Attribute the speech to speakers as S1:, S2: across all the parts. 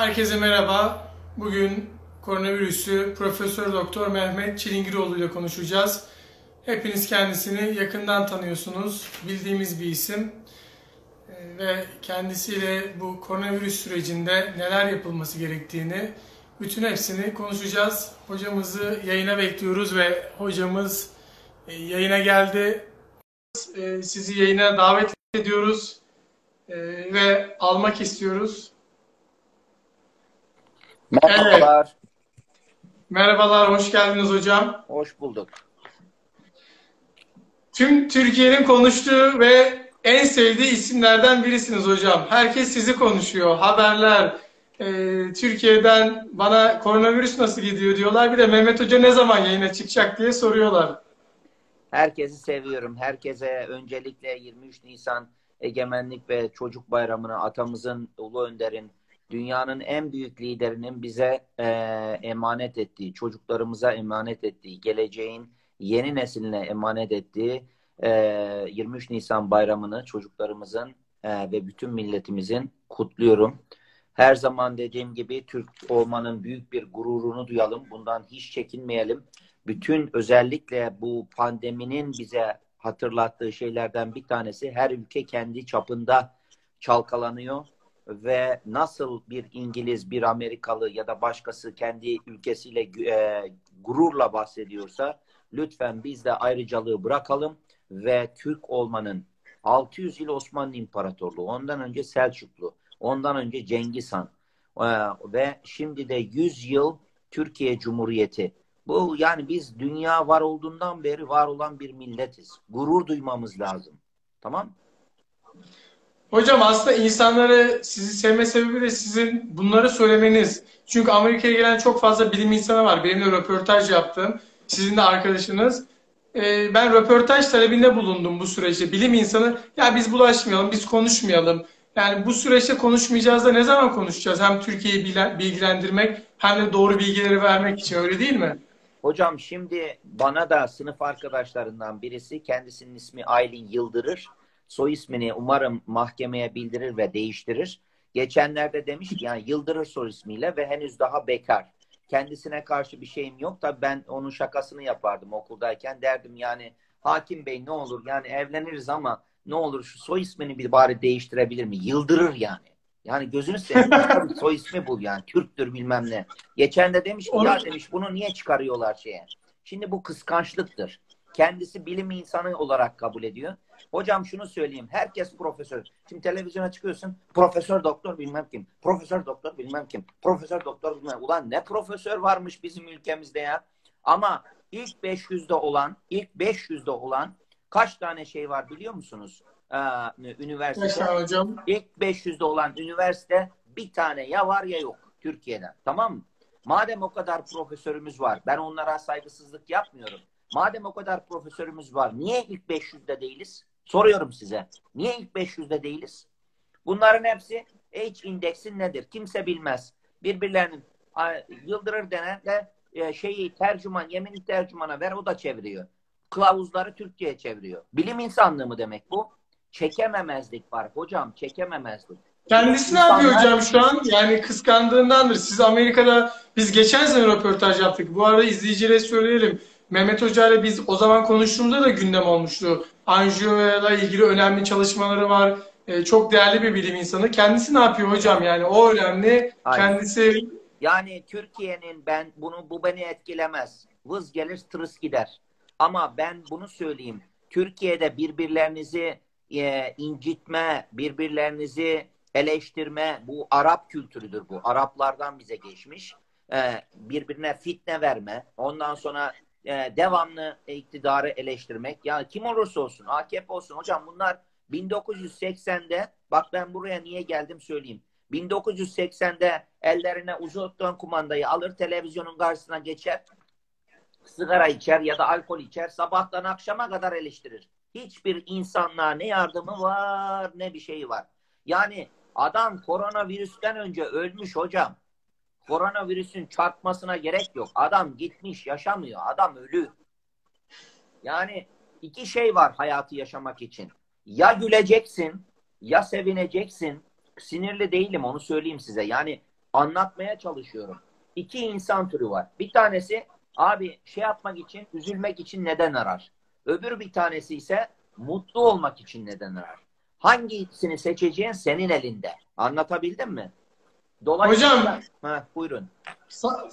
S1: Herkese merhaba. Bugün koronavirüsü Profesör Doktor Mehmet Çilingiroğlu ile konuşacağız. Hepiniz kendisini yakından tanıyorsunuz. Bildiğimiz bir isim. Ee, Ve kendisiyle bu koronavirüs sürecinde neler yapılması gerektiğini, bütün hepsini konuşacağız. Hocamızı yayına bekliyoruz ve hocamız e, yayına geldi. E, Sizi yayına davet ediyoruz e, ve almak istiyoruz.
S2: Merhabalar.
S1: Merhabalar, hoş geldiniz hocam.
S2: Hoş bulduk.
S1: Tüm Türkiye'nin konuştuğu ve en sevdiği isimlerden birisiniz hocam. Herkes sizi konuşuyor. Haberler, e, Türkiye'den bana koronavirüs nasıl gidiyor diyorlar. Bir de Mehmet Hoca ne zaman yayına çıkacak diye soruyorlar.
S2: Herkesi seviyorum. Herkese öncelikle 23 Nisan Egemenlik ve Çocuk Bayramı'nı atamızın, Ulu Önder'in, dünyanın en büyük liderinin bize e, emanet ettiği, çocuklarımıza emanet ettiği, geleceğin yeni nesline emanet ettiği e, 23 Nisan bayramını çocuklarımızın e, ve bütün milletimizin kutluyorum. Her zaman dediğim gibi Türk olmanın büyük bir gururunu duyalım. Bundan hiç çekinmeyelim. Bütün özellikle bu pandeminin bize hatırlattığı şeylerden bir tanesi her ülke kendi çapında çalkalanıyor ve nasıl bir İngiliz, bir Amerikalı ya da başkası kendi ülkesiyle e, gururla bahsediyorsa lütfen biz de ayrıcalığı bırakalım ve Türk olmanın 600 yıl Osmanlı İmparatorluğu, ondan önce Selçuklu, ondan önce Cengiz Han e, ve şimdi de 100 yıl Türkiye Cumhuriyeti. Bu yani biz dünya var olduğundan beri var olan bir milletiz. Gurur duymamız lazım. Tamam?
S1: Hocam aslında insanları sizi sevme sebebi de sizin bunları söylemeniz. Çünkü Amerika'ya gelen çok fazla bilim insanı var. Benimle röportaj yaptım. Sizin de arkadaşınız. Ee, ben röportaj talebinde bulundum bu süreçte. Bilim insanı ya biz bulaşmayalım, biz konuşmayalım. Yani bu süreçte konuşmayacağız da ne zaman konuşacağız? Hem Türkiye'yi bilgilendirmek hem de doğru bilgileri vermek için öyle değil mi?
S2: Hocam şimdi bana da sınıf arkadaşlarından birisi kendisinin ismi Aylin Yıldırır. Soy ismini umarım mahkemeye bildirir ve değiştirir. Geçenlerde demiş ki yani Yıldırır soy ismiyle ve henüz daha bekar. Kendisine karşı bir şeyim yok. Tabii ben onun şakasını yapardım okuldayken. Derdim yani hakim bey ne olur yani evleniriz ama ne olur şu soy ismini bir bari değiştirebilir mi? Yıldırır yani. Yani gözünü seveyim soy ismi bul yani. Türktür bilmem ne. Geçen de demiş ki ya demiş bunu niye çıkarıyorlar şeye. Şimdi bu kıskançlıktır. Kendisi bilim insanı olarak kabul ediyor. Hocam şunu söyleyeyim. Herkes profesör. Şimdi televizyona çıkıyorsun. Profesör doktor bilmem kim. Profesör doktor bilmem kim. Profesör doktor bilmem. Ulan ne profesör varmış bizim ülkemizde ya. Ama ilk 500'de olan, ilk 500'de olan kaç tane şey var biliyor musunuz? Ee, üniversite.
S1: Mesela hocam.
S2: İlk 500'de olan üniversite bir tane ya var ya yok Türkiye'de. Tamam mı? Madem o kadar profesörümüz var, ben onlara saygısızlık yapmıyorum. Madem o kadar profesörümüz var, niye ilk 500'de değiliz? Soruyorum size. Niye ilk 500'de değiliz? Bunların hepsi H indeksi nedir? Kimse bilmez. Birbirlerinin yıldırır denen de e, şeyi tercüman, yeminli tercümana ver o da çeviriyor. Kılavuzları Türkçe'ye çeviriyor. Bilim insanlığı mı demek bu? Çekememezlik var. Hocam çekememezlik.
S1: Kendisi ne yapıyor hocam şu an? Yani kıskandığındandır. Siz Amerika'da biz geçen sene röportaj yaptık. Bu arada izleyicilere söyleyelim. Mehmet Hoca ile biz o zaman konuştuğumuzda da gündem olmuştu. Anjiyo'yla ilgili önemli çalışmaları var. Ee, çok değerli bir bilim insanı. Kendisi ne yapıyor hocam? Yani o önemli.
S2: Aynen.
S1: Kendisi
S2: Yani Türkiye'nin ben bunu bu beni etkilemez. Vız gelir tırıs gider. Ama ben bunu söyleyeyim. Türkiye'de birbirlerinizi e, incitme, birbirlerinizi eleştirme bu Arap kültürüdür bu. Araplardan bize geçmiş. E, birbirine fitne verme. Ondan sonra e, devamlı iktidarı eleştirmek. Ya kim olursa olsun, AKP olsun. Hocam bunlar 1980'de bak ben buraya niye geldim söyleyeyim. 1980'de ellerine uzattığı kumandayı alır televizyonun karşısına geçer sigara içer ya da alkol içer sabahtan akşama kadar eleştirir. Hiçbir insanlığa ne yardımı var ne bir şeyi var. Yani adam koronavirüsten önce ölmüş hocam. Koronavirüsün çarpmasına gerek yok. Adam gitmiş yaşamıyor. Adam ölü. Yani iki şey var hayatı yaşamak için. Ya güleceksin ya sevineceksin. Sinirli değilim onu söyleyeyim size. Yani anlatmaya çalışıyorum. İki insan türü var. Bir tanesi abi şey yapmak için, üzülmek için neden arar? Öbür bir tanesi ise mutlu olmak için neden arar? Hangisini seçeceğin senin elinde. Anlatabildim mi? Dolayısıyla...
S1: Hocam-
S2: Ha, buyurun.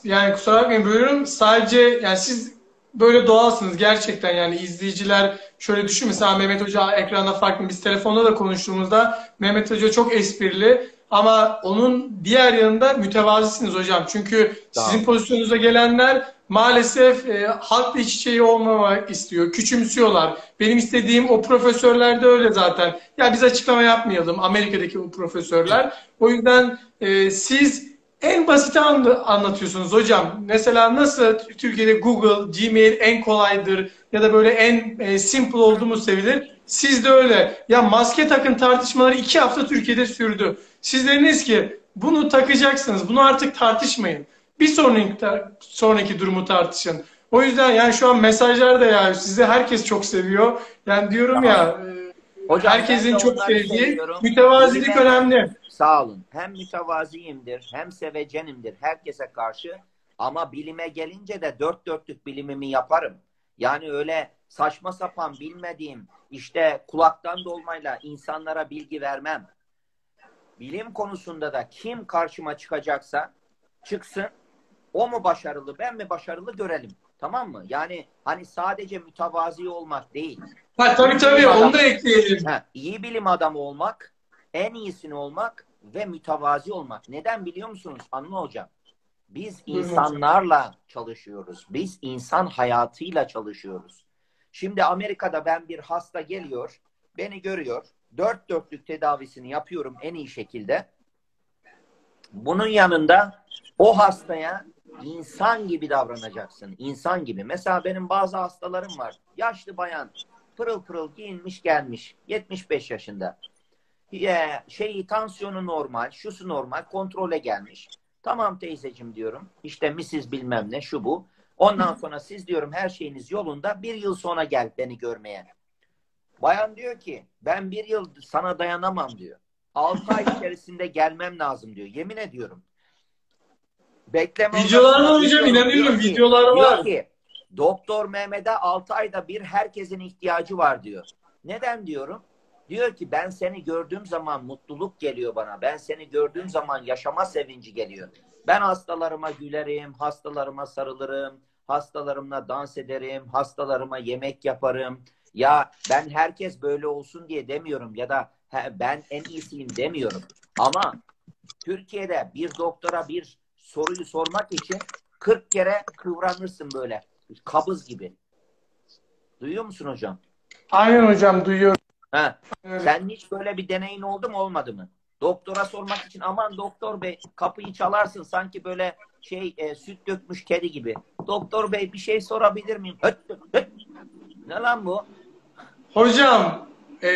S1: Yani kusura bakmayın bölüyorum. Sadece yani siz böyle doğalsınız gerçekten yani izleyiciler şöyle düşün mesela Mehmet Hoca ekranda farklı biz telefonda da konuştuğumuzda Mehmet Hoca çok esprili ama onun diğer yanında mütevazısınız hocam. Çünkü
S2: Tamam.
S1: sizin pozisyonunuza gelenler maalesef e, halkla iç içe olmamak istiyor. Küçümsüyorlar. Benim istediğim o profesörler de öyle zaten. Ya biz açıklama yapmayalım Amerika'daki o profesörler. O yüzden e, siz en basiti anla- anlatıyorsunuz hocam. Mesela nasıl Türkiye'de Google, Gmail en kolaydır ya da böyle en e, simple olduğumuz sevilir. Siz de öyle. Ya maske takın tartışmaları iki hafta Türkiye'de sürdü. Siz dediniz ki bunu takacaksınız. Bunu artık tartışmayın. Bir sonraki, sonraki durumu tartışın. O yüzden yani şu an mesajlar da ya sizi herkes çok seviyor. Yani diyorum ya e,
S2: Hocam,
S1: herkesin çok sevdiği
S2: seviyorum.
S1: mütevazilik
S2: Bilime-
S1: önemli.
S2: Sağ olun. Hem mütevaziyimdir, hem sevecenimdir herkese karşı. Ama bilime gelince de dört dörtlük bilimimi yaparım. Yani öyle saçma sapan bilmediğim işte kulaktan dolmayla insanlara bilgi vermem. Bilim konusunda da kim karşıma çıkacaksa çıksın. O mu başarılı, ben mi başarılı görelim. Tamam mı? Yani hani sadece mütevazi olmak değil.
S1: Ha, tabii tabii onu da ekleyelim.
S2: Ha, iyi bilim adamı olmak, en iyisini olmak ve mütevazi olmak. Neden biliyor musunuz Anlı Hocam? Biz insanlarla çalışıyoruz. Biz insan hayatıyla çalışıyoruz. Şimdi Amerika'da ben bir hasta geliyor, beni görüyor. Dört dörtlük tedavisini yapıyorum en iyi şekilde. Bunun yanında o hastaya insan gibi davranacaksın. İnsan gibi. Mesela benim bazı hastalarım var. Yaşlı bayan, pırıl pırıl giyinmiş gelmiş. 75 yaşında. Ee, şeyi tansiyonu normal, şusu normal, kontrole gelmiş. Tamam teyzecim diyorum. İşte Mrs. bilmem ne şu bu. Ondan sonra siz diyorum her şeyiniz yolunda. Bir yıl sonra gel beni görmeye. Bayan diyor ki ben bir yıl sana dayanamam diyor. Altı ay içerisinde gelmem lazım diyor. Yemin ediyorum. Bekleme
S1: Videolar var
S2: odasına
S1: hocam inanıyorum
S2: ki-
S1: videolar var.
S2: ki Doktor Mehmet'e 6 ayda bir herkesin ihtiyacı var diyor. Neden diyorum? Diyor ki ben seni gördüğüm zaman mutluluk geliyor bana. Ben seni gördüğüm zaman yaşama sevinci geliyor. Ben hastalarıma gülerim, hastalarıma sarılırım, hastalarımla dans ederim, hastalarıma yemek yaparım. Ya ben herkes böyle olsun diye demiyorum ya da ben en iyisiyim demiyorum. Ama Türkiye'de bir doktora bir soruyu sormak için 40 kere kıvranırsın böyle. Kabız gibi. Duyuyor musun hocam?
S1: Aynen hocam duyuyorum.
S2: Ha.
S1: Evet.
S2: Sen hiç böyle bir deneyin oldu mu olmadı mı? Doktora sormak için aman doktor bey kapıyı çalarsın sanki böyle şey e, süt dökmüş kedi gibi. Doktor bey bir şey sorabilir miyim? Höt, höt. Ne lan bu?
S1: Hocam e,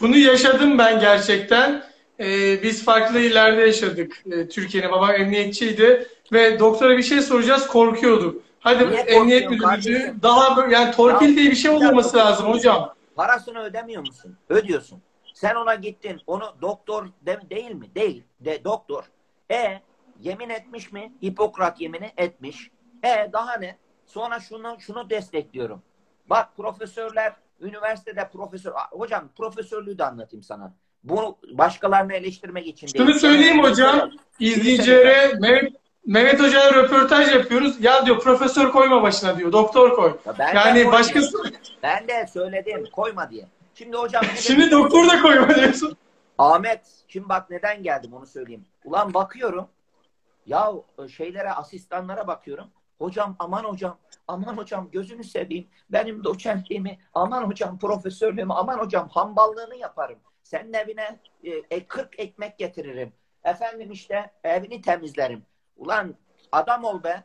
S1: bunu yaşadım ben gerçekten. E, biz farklı illerde yaşadık. E, Türkiye'nin babam emniyetçiydi ve doktora bir şey soracağız korkuyorduk. Hadi
S2: Niye
S1: emniyet
S2: kardeşim?
S1: daha böyle yani torpil diye bir şey olmaması lazım hocam.
S2: Parasını ödemiyor musun? Ödüyorsun. Sen ona gittin. Onu doktor de, değil mi? Değil. De, doktor. E yemin etmiş mi? Hipokrat yemini etmiş. E daha ne? Sonra şunu şunu destekliyorum. Bak profesörler üniversitede profesör hocam profesörlüğü de anlatayım sana. Bunu başkalarını eleştirmek için değil.
S1: Şunu söyleyeyim hocam. İzleyicilere Mehmet, Mehmet Hoca'ya röportaj yapıyoruz. Ya diyor profesör koyma başına diyor. Doktor koy.
S2: Ya ben
S1: Yani başkası
S2: Ben de söyledim koyma diye. Şimdi hocam
S1: şimdi doktor da koyma diyorsun.
S2: Ahmet, şimdi bak neden geldim onu söyleyeyim. Ulan bakıyorum, ya şeylere, asistanlara bakıyorum. Hocam aman hocam, aman hocam gözünü seveyim. Benim doçentliğimi, aman hocam profesörlüğümü, aman hocam hamballığını yaparım. Senin evine e, e, 40 ekmek getiririm. Efendim işte evini temizlerim. Ulan adam ol be.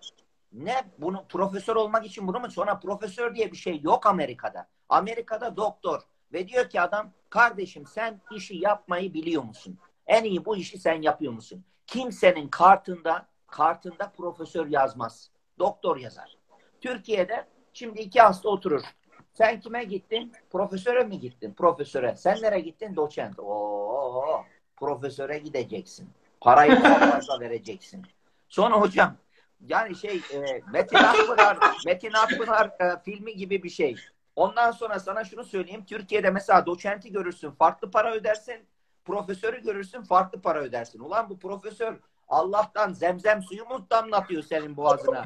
S2: Ne bunu profesör olmak için bunu mu? Sonra profesör diye bir şey yok Amerika'da. Amerika'da doktor. Ve diyor ki adam kardeşim sen işi yapmayı biliyor musun? En iyi bu işi sen yapıyor musun? Kimsenin kartında kartında profesör yazmaz. Doktor yazar. Türkiye'de şimdi iki hasta oturur. Sen kime gittin? Profesöre mi gittin? Profesöre. Sen nereye gittin? Doçent. Oo, profesöre gideceksin. Parayı daha fazla vereceksin. Sonra hocam yani şey e, Metin Akpınar, Metin Akpınar e, filmi gibi bir şey. Ondan sonra sana şunu söyleyeyim. Türkiye'de mesela doçenti görürsün farklı para ödersin. Profesörü görürsün farklı para ödersin. Ulan bu profesör Allah'tan zemzem suyu mu damlatıyor senin boğazına?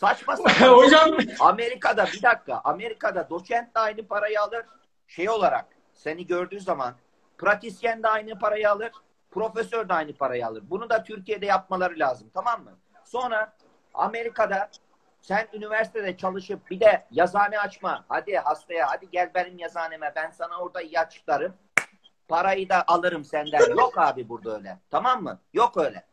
S2: Saçma sapan.
S1: Hocam
S2: Amerika'da bir dakika. Amerika'da doçent de aynı parayı alır. Şey olarak seni gördüğü zaman pratisyen de aynı parayı alır. Profesör de aynı parayı alır. Bunu da Türkiye'de yapmaları lazım. Tamam mı? Sonra Amerika'da sen üniversitede çalışıp bir de yazhane açma. Hadi hastaya hadi gel benim yazhaneme. Ben sana orada iyi açıklarım. Parayı da alırım senden. Yok abi burada öyle. Tamam mı? Yok öyle.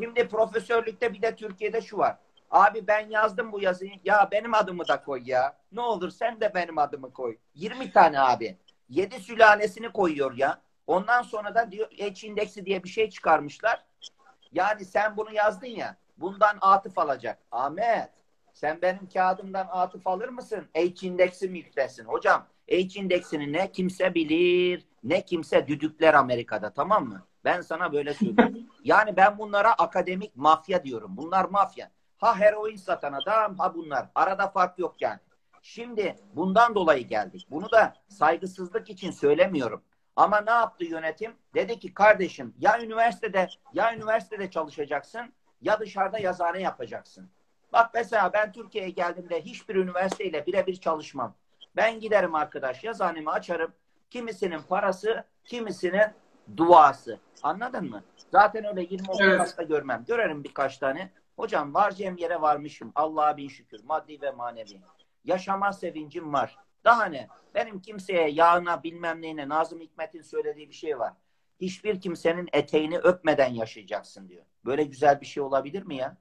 S2: Şimdi profesörlükte bir de Türkiye'de şu var. Abi ben yazdım bu yazıyı. Ya benim adımı da koy ya. Ne olur sen de benim adımı koy. 20 tane abi. 7 sülalesini koyuyor ya. Ondan sonra da diyor H indeksi diye bir şey çıkarmışlar. Yani sen bunu yazdın ya. Bundan atıf alacak. Ahmet sen benim kağıdımdan atıf alır mısın? H indeksi mi yüklesin? Hocam H indeksini ne kimse bilir ne kimse düdükler Amerika'da tamam mı? Ben sana böyle söyleyeyim. Yani ben bunlara akademik mafya diyorum. Bunlar mafya. Ha heroin satan adam ha bunlar. Arada fark yok yani. Şimdi bundan dolayı geldik. Bunu da saygısızlık için söylemiyorum. Ama ne yaptı yönetim? Dedi ki kardeşim ya üniversitede ya üniversitede çalışacaksın ya dışarıda yazhane yapacaksın. Bak mesela ben Türkiye'ye geldiğimde hiçbir üniversiteyle birebir çalışmam. Ben giderim arkadaş yazhanemi açarım. Kimisinin parası, kimisinin duası. Anladın mı? Zaten öyle 20
S1: Evet.
S2: görmem. Görerim birkaç tane. Hocam varacağım yere varmışım. Allah'a bin şükür. Maddi ve manevi. Yaşama sevincim var. Daha ne? Benim kimseye yağına bilmem neyine Nazım Hikmet'in söylediği bir şey var. Hiçbir kimsenin eteğini öpmeden yaşayacaksın diyor. Böyle güzel bir şey olabilir mi ya?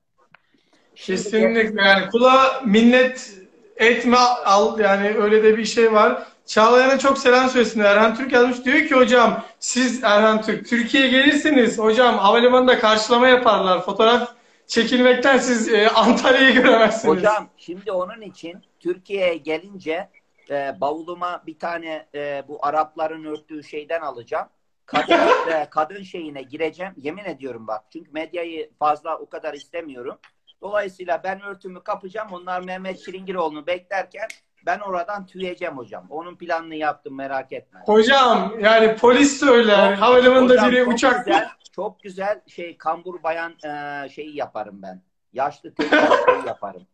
S2: Şimdi-
S1: Kesinlikle yani kula minnet etme al yani öyle de bir şey var. Çağlayan'a çok selam söylesin. Erhan Türk yazmış diyor ki hocam siz Erhan Türk Türkiye'ye gelirsiniz hocam havalimanında karşılama yaparlar. Fotoğraf çekilmekten siz e, Antalya'yı göremezsiniz.
S2: Hocam şimdi onun için Türkiye'ye gelince e, bavuluma bir tane e, bu Arapların örttüğü şeyden alacağım. Kadın, e, kadın şeyine gireceğim. Yemin ediyorum bak. Çünkü medyayı fazla o kadar istemiyorum. Dolayısıyla ben örtümü kapacağım. Onlar Mehmet Şiringiroğlu'nu beklerken ben oradan tüyeceğim hocam. Onun planını yaptım merak etme.
S1: Hocam yani polis söyler havalimanında biri uçak
S2: güzel, çok güzel şey kambur bayan e, şeyi yaparım ben. Yaşlı teyze yaparım.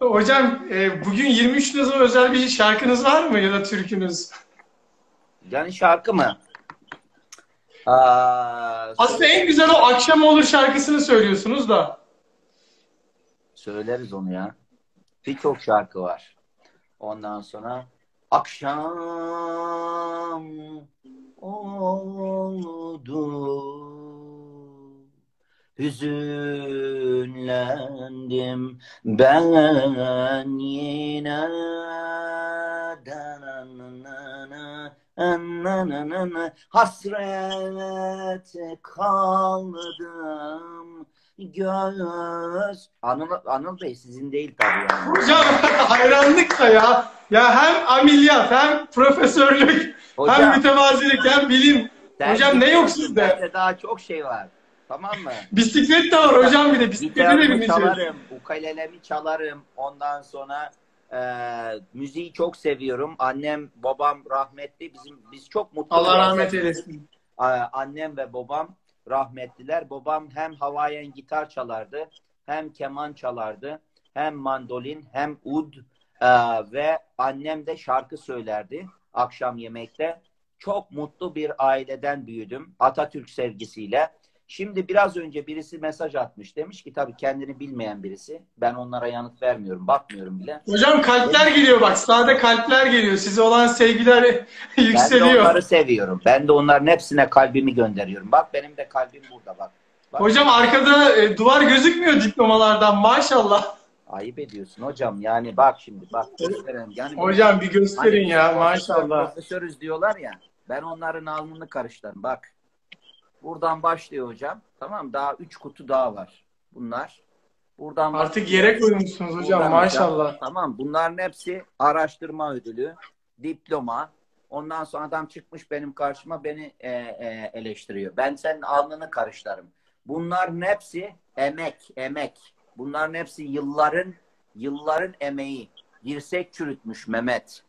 S1: Hocam e, bugün 23 Nisan özel bir şarkınız var mı ya da türkünüz?
S2: Yani şarkı mı? Aa,
S1: Aslında en güzel o akşam olur şarkısını söylüyorsunuz da.
S2: Söyleriz onu ya. Birçok şarkı var. Ondan sonra akşam oldu. Hüzünlendim. Ben yine hasret kaldım göz Anıl, Anıl Bey sizin değil tabii yani.
S1: Hocam hayranlık da ya. Ya hem ameliyat hem profesörlük hem
S2: Hocam,
S1: mütevazilik hem bilim. hocam ne yok sizde?
S2: daha çok şey var. Tamam mı?
S1: Bisiklet de var hocam bir de. Bisiklete de bineceğiz.
S2: çalarım, ukulelemi çalarım. Ondan sonra e, müziği çok seviyorum. Annem, babam rahmetli. Bizim biz çok mutlu.
S1: Allah rahmet eylesin.
S2: Ee, annem ve babam rahmetliler. Babam hem havayen gitar çalardı, hem keman çalardı, hem mandolin, hem ud Ee, ve annem de şarkı söylerdi akşam yemekte. Çok mutlu bir aileden büyüdüm Atatürk sevgisiyle. Şimdi biraz önce birisi mesaj atmış. Demiş ki tabii kendini bilmeyen birisi. Ben onlara yanıt vermiyorum, bakmıyorum bile.
S1: Hocam kalpler geliyor bak. Sağda kalpler geliyor. Size olan sevgiler
S2: Ben de
S1: yükseliyor.
S2: onları seviyorum. Ben de onların hepsine kalbimi gönderiyorum. Bak benim de kalbim burada bak. bak.
S1: Hocam arkada e, duvar gözükmüyor diplomalardan maşallah.
S2: Ayıp ediyorsun hocam. Yani bak şimdi bak gösterelim. Yani
S1: Hocam bir gösterin
S2: Hani
S1: ya maşallah.
S2: Profesörüz diyorlar ya. Ben onların alnını karıştırdım. Bak. Buradan başlıyor hocam. Tamam daha üç kutu daha var. Bunlar. Buradan
S1: Artık
S2: başlıyor.
S1: yere koymuşsunuz hocam
S2: Buradan
S1: maşallah.
S2: hocam. Tamam bunların hepsi araştırma ödülü, diploma. Ondan sonra adam çıkmış benim karşıma beni e, e, eleştiriyor. Ben senin alnını karışlarım. Bunların hepsi emek, emek. Bunların hepsi yılların yılların emeği. Dirsek çürütmüş Mehmet.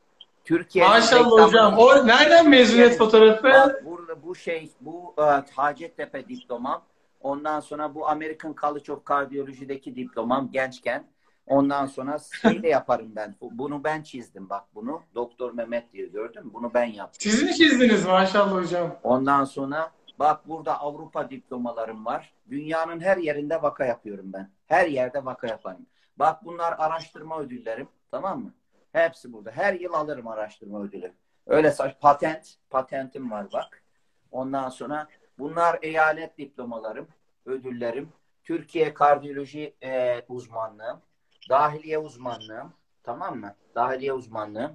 S2: Türkiye
S1: Maşallah hocam. O nereden mezuniyet fotoğrafı?
S2: Burada bu şey, bu e, Hacettepe diplomam. Ondan sonra bu American College of Cardiology'deki diplomam gençken. Ondan sonra şey de yaparım ben. Bu- Bunu ben çizdim bak bunu. Doktor Mehmet diye gördün mü? Bunu ben yaptım.
S1: Siz mi çizdiniz maşallah hocam?
S2: Ondan sonra bak burada Avrupa diplomalarım var. Dünyanın her yerinde vaka yapıyorum ben. Her yerde vaka yaparım. Bak bunlar araştırma ödüllerim. Tamam mı? Hepsi burada. Her yıl alırım araştırma ödülü. Öyle saç patent. Patentim var bak. Ondan sonra bunlar eyalet diplomalarım, ödüllerim. Türkiye kardiyoloji e, uzmanlığım. Dahiliye uzmanlığım. Tamam mı? Dahiliye uzmanlığım.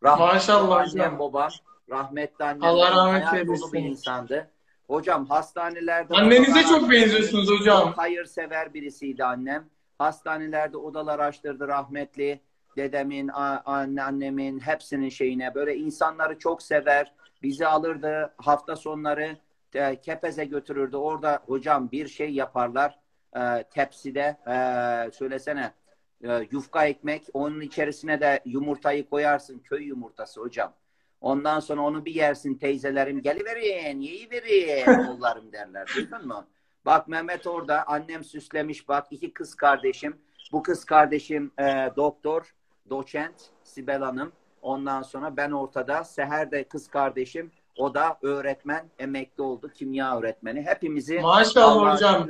S1: Maşallah
S2: annem
S1: hocam.
S2: babam. Rahmetli annem.
S1: Allah rahmet eylesin.
S2: bir insandı. Hocam hastanelerde
S1: Annenize çok benziyorsunuz hocam.
S2: Çok hayırsever birisiydi annem. Hastanelerde odalar açtırdı rahmetli. Dedemin, a- anne, annemin hepsinin şeyine böyle insanları çok sever. Bizi alırdı hafta sonları e, Kepez'e götürürdü. Orada hocam bir şey yaparlar e, tepside e, söylesene e, yufka ekmek onun içerisine de yumurtayı koyarsın köy yumurtası hocam. Ondan sonra onu bir yersin teyzelerim geliverin yiyiverin oğullarım derler duydun mu? Bak Mehmet orada annem süslemiş bak iki kız kardeşim. Bu kız kardeşim e, doktor, doçent Sibel Hanım. Ondan sonra ben ortada. Seher de kız kardeşim. O da öğretmen, emekli oldu. Kimya öğretmeni. Hepimizi
S1: Maşallah hocam.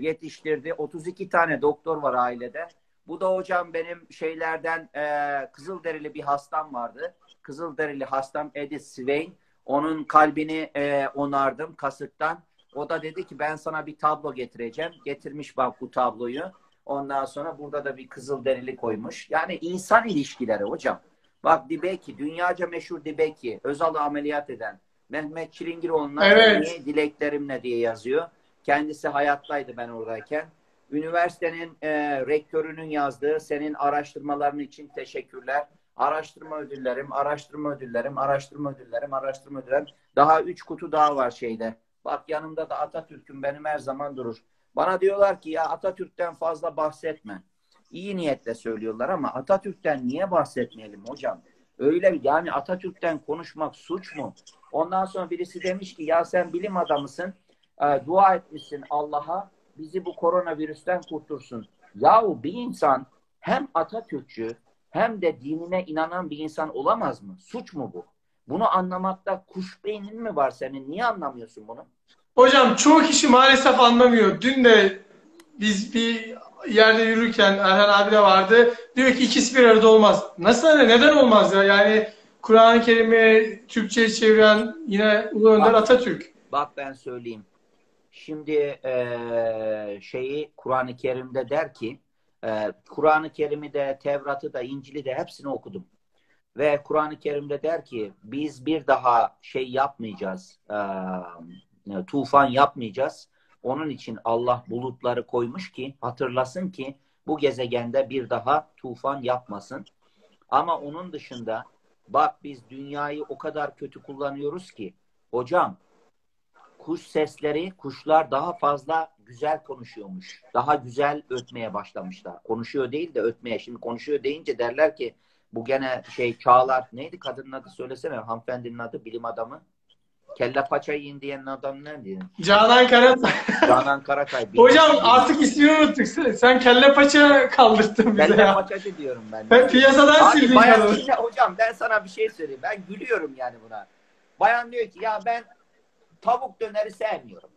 S2: yetiştirdi. 32 tane doktor var ailede. Bu da hocam benim şeylerden e, Kızılderili bir hastam vardı. Kızılderili hastam Edith Swain. Onun kalbini e, onardım kasıktan. O da dedi ki ben sana bir tablo getireceğim. Getirmiş bak bu tabloyu. Ondan sonra burada da bir Kızılderili koymuş. Yani insan ilişkileri hocam. Bak Dibeki, dünyaca meşhur Dibeki, Özal'ı ameliyat eden Mehmet Çilingiroğlu'na
S1: Evet.
S2: "Niye dileklerimle diye yazıyor. Kendisi hayattaydı ben oradayken. Üniversitenin e, rektörünün yazdığı senin araştırmaların için teşekkürler. Araştırma ödüllerim, araştırma ödüllerim, araştırma ödüllerim, araştırma ödüllerim. Daha üç kutu daha var şeyde. Bak yanımda da Atatürk'üm benim her zaman durur. Bana diyorlar ki ya Atatürk'ten fazla bahsetme. İyi niyetle söylüyorlar ama Atatürk'ten niye bahsetmeyelim hocam? Öyle yani Atatürk'ten konuşmak suç mu? Ondan sonra birisi demiş ki ya sen bilim adamısın. e, dua etmişsin Allah'a bizi bu koronavirüsten kurtursun. Yahu bir insan hem Atatürkçü hem de dinine inanan bir insan olamaz mı? Suç mu bu? Bunu anlamakta kuş beynin mi var senin? Niye anlamıyorsun bunu?
S1: Hocam çoğu kişi maalesef anlamıyor. Dün de biz bir yerde yürürken Erhan abi de vardı. Diyor ki ikisi bir arada olmaz. Nasıl hani neden olmaz ya? Yani Kur'an-ı Kerim'i Türkçe'ye çeviren yine Ulu Önder
S2: Bak.
S1: Atatürk.
S2: Bak ben söyleyeyim. Şimdi eee, şeyi Kur'an-ı Kerim'de der ki eee, Kur'an-ı Kerim'i de Tevrat'ı da İncil'i de hepsini okudum. Ve Kur'an-ı Kerim'de der ki biz bir daha şey yapmayacağız. eee, tufan yapmayacağız. Onun için Allah bulutları koymuş ki hatırlasın ki bu gezegende bir daha tufan yapmasın. Ama onun dışında bak biz dünyayı o kadar kötü kullanıyoruz ki hocam kuş sesleri, kuşlar daha fazla güzel konuşuyormuş. Daha güzel ötmeye başlamışlar. Konuşuyor değil de ötmeye. Şimdi konuşuyor deyince derler ki bu gene şey Çağlar neydi kadının adı söylesene hanımefendinin adı bilim adamı. Kelle paçayı yiyin diyen adam ne diyor?
S1: Canan Karatay.
S2: Canan Karakay. bilim
S1: Hocam artık ismini unuttuk. Sen kelle paça kaldırttın bize
S2: Kelle
S1: ya.
S2: paçacı diyorum ben.
S1: Ben piyasadan
S2: Abi
S1: sildin
S2: bayan dinle hocam ben sana bir şey söyleyeyim. Ben gülüyorum yani buna. Bayan diyor ki ya ben tavuk döneri sevmiyorum.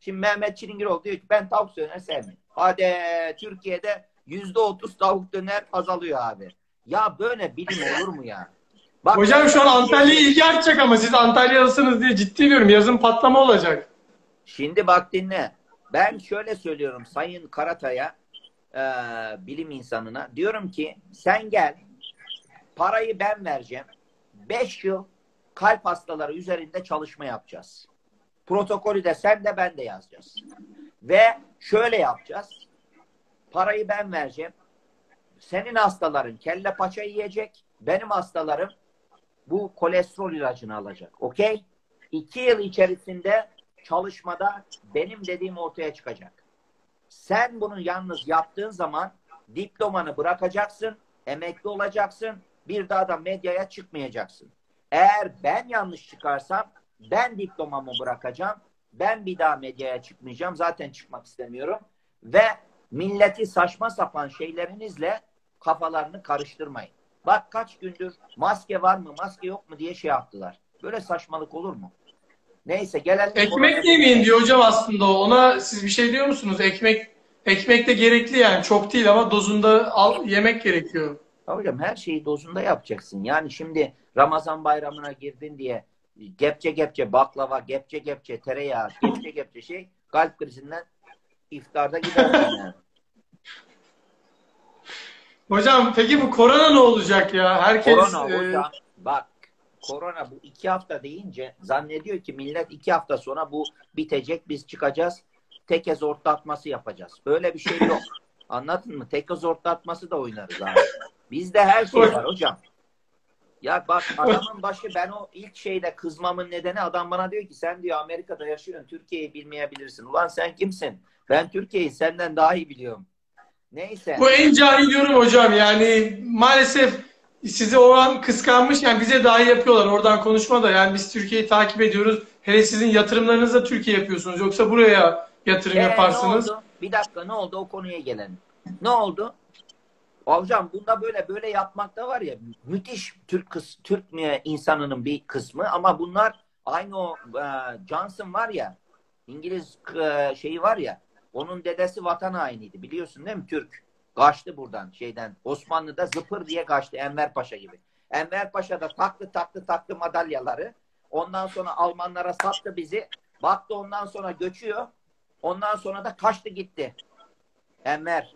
S2: Şimdi Mehmet Çilingiroğlu diyor ki ben tavuk döneri sevmiyorum. Hadi Türkiye'de yüzde otuz tavuk döner azalıyor abi. Ya böyle bilim olur mu ya? Bak,
S1: Hocam şu an Antalya'ya ilgi artacak ama siz Antalyalısınız diye ciddi diyorum. Yazın patlama olacak.
S2: Şimdi bak dinle. Ben şöyle söylüyorum Sayın Karatay'a e, bilim insanına. Diyorum ki sen gel parayı ben vereceğim. 5 yıl kalp hastaları üzerinde çalışma yapacağız. Protokolü de sen de ben de yazacağız. Ve şöyle yapacağız. Parayı ben vereceğim. Senin hastaların kelle paça yiyecek. Benim hastalarım bu kolesterol ilacını alacak. Okey? İki yıl içerisinde çalışmada benim dediğim ortaya çıkacak. Sen bunu yalnız yaptığın zaman diplomanı bırakacaksın, emekli olacaksın, bir daha da medyaya çıkmayacaksın. Eğer ben yanlış çıkarsam ben diplomamı bırakacağım, ben bir daha medyaya çıkmayacağım, zaten çıkmak istemiyorum ve milleti saçma sapan şeylerinizle kafalarını karıştırmayın. Bak kaç gündür maske var mı, maske yok mu diye şey yaptılar. Böyle saçmalık olur mu? Neyse gelelim.
S1: Ekmek yemeyin diyor hocam aslında. Ona siz bir şey diyor musunuz? Ekmek ekmek de gerekli yani çok değil ama dozunda al, yemek gerekiyor.
S2: Hocam her şeyi dozunda yapacaksın. Yani şimdi Ramazan bayramına girdin diye gepçe gepçe baklava, gepçe gepçe tereyağı, gepçe gepçe şey kalp krizinden iftarda gidersin yani.
S1: Hocam peki bu korona ne olacak ya? Herkes
S2: Korona
S1: e,
S2: hocam bak korona bu iki hafta deyince zannediyor ki millet iki hafta sonra bu bitecek biz çıkacağız tekez ortlatması yapacağız. Öyle bir şey yok. Anladın mı? Tekez ortlatması da oynarız abi. Bizde her şey var hocam. Ya bak adamın başı ben o ilk şeyde kızmamın nedeni adam bana diyor ki sen diyor Amerika'da yaşıyorsun Türkiye'yi bilmeyebilirsin. Ulan sen kimsin? Ben Türkiye'yi senden daha iyi biliyorum. Neyse.
S1: bu en cahil yorum hocam. Yani maalesef sizi o an kıskanmış yani bize dahi yapıyorlar oradan konuşma da yani biz Türkiye'yi takip ediyoruz. Hele sizin yatırımlarınızı da Türkiye yapıyorsunuz. Yoksa buraya yatırım
S2: Ee,
S1: yaparsınız.
S2: Ne oldu? Bir dakika ne oldu? O konuya gelelim. Ne oldu? Hocam bunda böyle böyle yapmakta var ya müthiş Türk kız Türk insanının bir kısmı ama bunlar aynı o e, Johnson var ya İngiliz e, şeyi var ya onun dedesi vatan hainiydi biliyorsun değil mi Türk? Kaçtı buradan şeyden Osmanlı'da zıpır diye kaçtı Enver Paşa gibi. Enver Paşa da taktı taktı taktı madalyaları. Ondan sonra Almanlara sattı bizi. Baktı ondan sonra göçüyor. Ondan sonra da kaçtı gitti. Enver.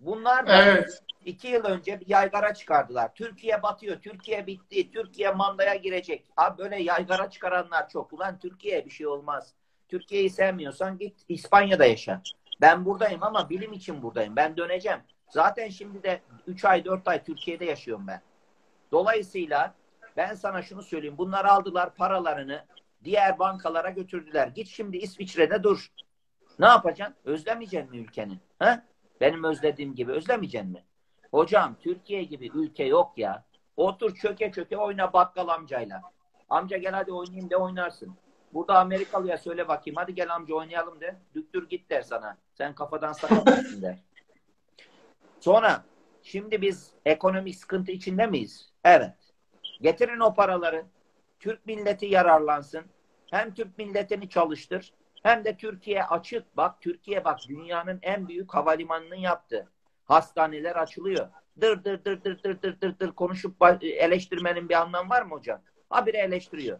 S2: Bunlar da
S1: Evet.
S2: iki yıl önce bir yaygara çıkardılar. Türkiye batıyor, Türkiye bitti, Türkiye mandaya girecek. Abi böyle yaygara çıkaranlar çok. Ulan Türkiye'ye bir şey olmaz. Türkiye'yi sevmiyorsan git İspanya'da yaşa. Ben buradayım ama bilim için buradayım. Ben döneceğim. Zaten şimdi de 3 ay 4 ay Türkiye'de yaşıyorum ben. Dolayısıyla ben sana şunu söyleyeyim. Bunlar aldılar paralarını diğer bankalara götürdüler. Git şimdi İsviçre'de dur. Ne yapacaksın? Özlemeyeceksin mi ülkeni? Ha? Benim özlediğim gibi özlemeyeceksin mi? Hocam Türkiye gibi ülke yok ya. Otur çöke çöke oyna bakkal amcayla. Amca gel hadi oynayayım de oynarsın. Burada Amerikalıya söyle bakayım hadi gel amca oynayalım de. Düktür git der sana. Sen kafadan sakatsın der. Sonra şimdi biz ekonomik sıkıntı içinde miyiz? Evet. Getirin o paraları. Türk milleti yararlansın. Hem Türk milletini çalıştır hem de Türkiye açık. Bak Türkiye bak dünyanın en büyük havalimanını yaptı. Hastaneler açılıyor. Dır dır dır dır dır dır dır dır konuşup eleştirmenin bir anlamı var mı hocam? Habire eleştiriyor.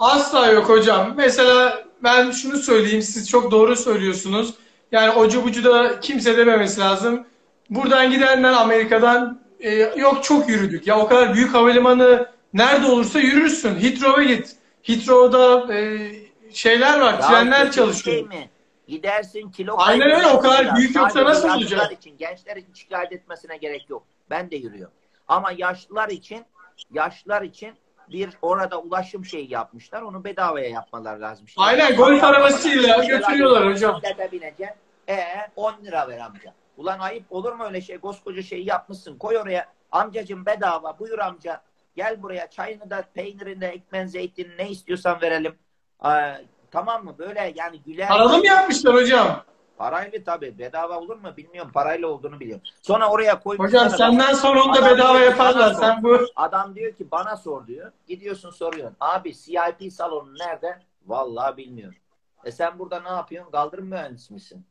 S1: Asla yok hocam. Mesela ben şunu söyleyeyim, siz çok doğru söylüyorsunuz. Yani ocu bucu da kimse dememesi lazım. Buradan gidenler Amerika'dan e, yok çok yürüdük. Ya o kadar büyük havalimanı nerede olursa yürürsün. Heathrow'a git. Heathrow'da e, şeyler var,
S2: Ya
S1: trenler çalışıyor.
S2: Şey mi? Gidersin kilo
S1: Aynen öyle, o kadar büyük yoksa nasıl olacak?
S2: için, gençler için şikayet etmesine gerek yok. Ben de yürüyorum. Ama yaşlılar için yaşlılar için bir orada ulaşım şeyi yapmışlar. Onu bedavaya yapmalar lazım. Şimdi
S1: Aynen, golf arabasıyla götürüyorlar hocam.
S2: bisiklete bineceksin. E 10 lira ver amca. Ulan ayıp olur mu öyle şey? Koskoca şeyi yapmışsın. Koy oraya. Amcacım bedava. Buyur amca. Gel buraya. Çayını da, peynirini de, ekmen, zeytini ne istiyorsan verelim. Aa, tamam mı? Böyle yani güler.
S1: Paralı mı yapmışlar hocam?
S2: Parayla tabii. Bedava olur mu bilmiyorum. Parayla olduğunu biliyorum. Sonra oraya koymuşlar.
S1: Hocam
S2: adam.
S1: senden sonra onu da bedava yaparlar. Sen bu
S2: Adam diyor ki bana sor diyor. Gidiyorsun soruyorsun. Abi CIP salonu nerede? Vallahi bilmiyorum. E sen burada ne yapıyorsun? Kaldırım mühendisi misin?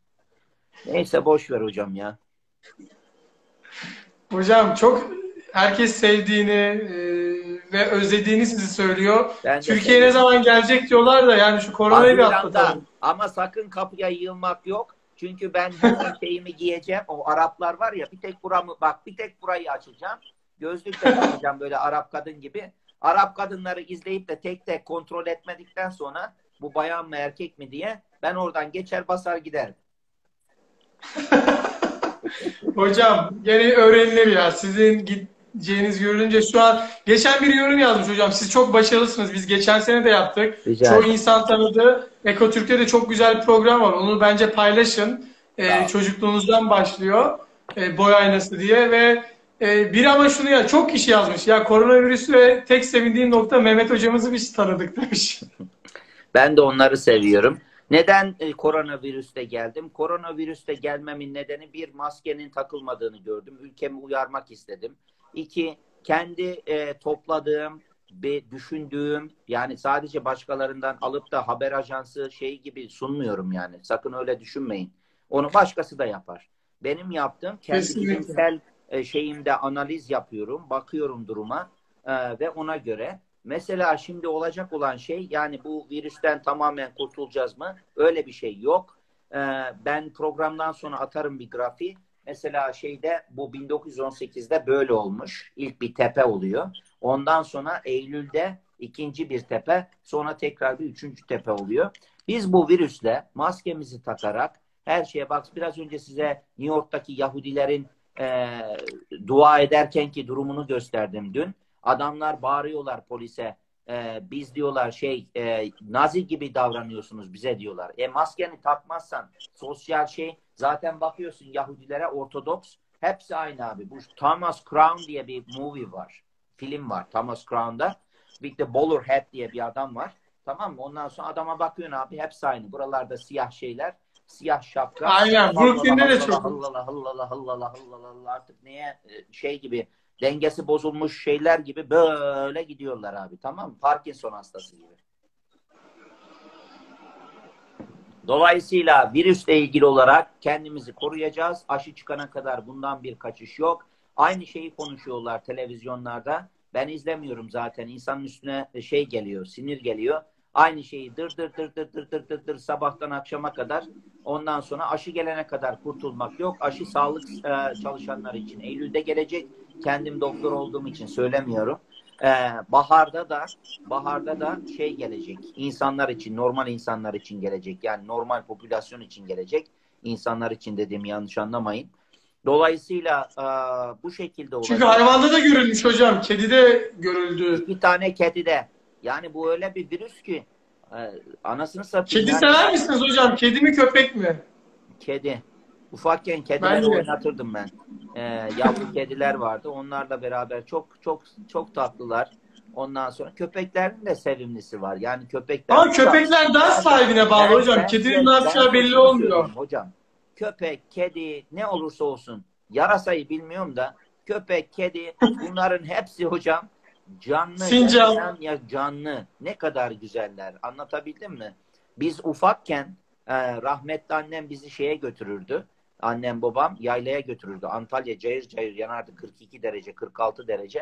S2: Neyse boş ver hocam ya.
S1: Hocam çok herkes sevdiğini e, ve özlediğini sizi söylüyor.
S2: Ben de
S1: Türkiye ne zaman gelecek diyorlar da yani şu koronayı bir atlatalım.
S2: Ama sakın kapıya yığılmak yok. Çünkü ben şeyimi giyeceğim. O Araplar var ya bir tek buramı bak bir tek burayı açacağım. Gözlük takacağım böyle Arap kadın gibi. Arap kadınları izleyip de tek tek kontrol etmedikten sonra bu bayan mı erkek mi diye ben oradan geçer basar giderim.
S1: Hocam gene öğrenilir ya. Sizin git geleceğiniz görülünce şu an geçen bir yorum yazmış hocam. Siz çok başarılısınız. Biz geçen sene de yaptık.
S2: Rica
S1: Çoğu insan tanıdı. Ekotürk'te de çok güzel bir program var. Onu bence paylaşın. Ee, çocukluğunuzdan başlıyor. Ee, boy aynası diye ve e, bir ama şunu ya çok kişi yazmış. Ya koronavirüsle tek sevindiğim nokta Mehmet hocamızı biz tanıdık demiş.
S2: Ben de onları seviyorum. Neden e, koronavirüste geldim? Koronavirüste gelmemin nedeni bir maskenin takılmadığını gördüm. Ülkemi uyarmak istedim. İki, kendi e, topladığım ve düşündüğüm yani sadece başkalarından alıp da haber ajansı şey gibi sunmuyorum yani. Sakın öyle düşünmeyin. Onu başkası da yapar. Benim yaptığım kendi bilimsel e, şeyimde analiz yapıyorum, bakıyorum duruma e, ve ona göre Mesela şimdi olacak olan şey yani bu virüsten tamamen kurtulacağız mı? Öyle bir şey yok. Ee, ben programdan sonra atarım bir grafiği. Mesela şeyde bu 1918'de böyle olmuş. İlk bir tepe oluyor. Ondan sonra Eylül'de ikinci bir tepe, sonra tekrar bir üçüncü tepe oluyor. Biz bu virüsle maskemizi takarak her şeye bak. Biraz önce size New York'taki Yahudilerin e, dua ederken ki durumunu gösterdim dün. Adamlar bağırıyorlar polise. Ee, biz diyorlar şey e, nazi gibi davranıyorsunuz bize diyorlar. E maskeni takmazsan sosyal şey zaten bakıyorsun Yahudilere Ortodoks hepsi aynı abi. Bu Thomas Crown diye bir movie var. Film var Thomas Crown'da. Bir de Bowler Head diye bir adam var. Tamam mı? Ondan sonra adama bakıyorsun abi hepsi aynı. Buralarda siyah şeyler. Siyah şapka.
S1: Aynen, Brooklyn'de de çok.
S2: Allah Allah Allah Allah Allah Allah Allah artık neye e, şey gibi dengesi bozulmuş şeyler gibi böyle gidiyorlar abi tamam mı? Parkinson hastası gibi. Dolayısıyla virüsle ilgili olarak kendimizi koruyacağız. Aşı çıkana kadar bundan bir kaçış yok. Aynı şeyi konuşuyorlar televizyonlarda. Ben izlemiyorum zaten. İnsanın üstüne şey geliyor, sinir geliyor. Aynı şeyi dır dır dır dır dır dır dır, dır sabahtan akşama kadar ondan sonra aşı gelene kadar kurtulmak yok. Aşı sağlık e, çalışanları için. Eylül'de gelecek kendim doktor olduğum için söylemiyorum. E, baharda da baharda da şey gelecek. İnsanlar için, normal insanlar için gelecek. Yani normal popülasyon için gelecek. İnsanlar için dediğimi yanlış anlamayın. Dolayısıyla e, bu şekilde olacak.
S1: Çünkü hayvanda da görülmüş hocam. Kedide görüldü.
S2: Bir tane kedide. Yani bu öyle bir virüs ki e, anasını satayım.
S1: Kedi
S2: yani.
S1: sever misiniz hocam? Kedi mi köpek mi?
S2: Kedi. Ufakken kedileri
S1: Ben
S2: oynatırdım ben. Ee, yavru kediler vardı. Onlarla beraber çok çok çok tatlılar. Ondan sonra köpeklerin de sevimlisi var. Yani köpekler
S1: Ama köpekler daha sahibine bağlı
S2: Ben-
S1: hocam.
S2: ben-
S1: Kedinin ne yapacağı belli olmuyor.
S2: Hocam köpek, kedi ne olursa olsun yarasayı bilmiyorum da köpek, kedi bunların hepsi hocam canlı.
S1: Sincap.
S2: yaşayan ya canlı. Ne kadar güzeller. Anlatabildim mi? Biz ufakken e, rahmetli annem bizi şeye götürürdü. Annem babam yaylaya götürürdü. Antalya cayır cayır yanardı. 42 derece, 46 derece.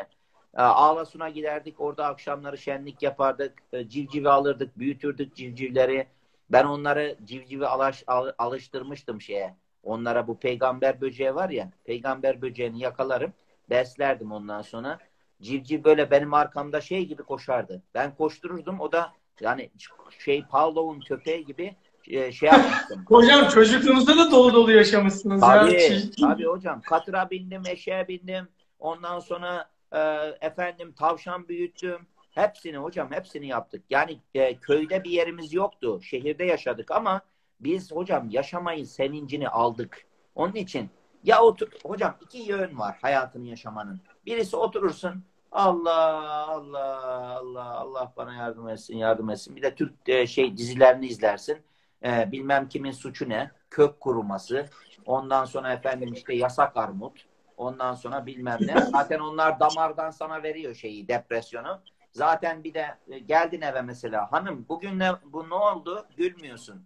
S2: E, Ağlasun'a giderdik. Orada akşamları şenlik yapardık. E, civcivi alırdık. Büyütürdük civcivleri. Ben onları civcivi alaş, al- alıştırmıştım şeye. Onlara bu peygamber böceği var ya. Peygamber böceğini yakalarım. Beslerdim ondan sonra. Civciv böyle benim arkamda şey gibi koşardı. Ben koştururdum. O da yani şey Pavlov'un köpeği gibi e, şey yapmıştım.
S1: Hocam çocukluğunuzda da dolu dolu yaşamışsınız ya.
S2: Tabii,
S1: Çi-
S2: tabii hocam. Katıra bindim, eşeğe bindim. Ondan sonra e, efendim tavşan büyüttüm. Hepsini hocam, hepsini yaptık. Yani e, köyde bir yerimiz yoktu. Şehirde yaşadık ama biz hocam yaşamayın sevincini aldık. Onun için ya otur hocam iki yön var hayatını yaşamanın. Birisi oturursun Allah Allah Allah Allah bana yardım etsin yardım etsin. Bir de Türk e, şey dizilerini izlersin. E, bilmem kimin suçu ne? Kök kuruması. Ondan sonra efendim işte yasak armut. Ondan sonra bilmem ne. Zaten onlar damardan sana veriyor şeyi depresyonu. Zaten bir de e, geldin eve mesela. Hanım bugün ne bu ne oldu? Gülmüyorsun.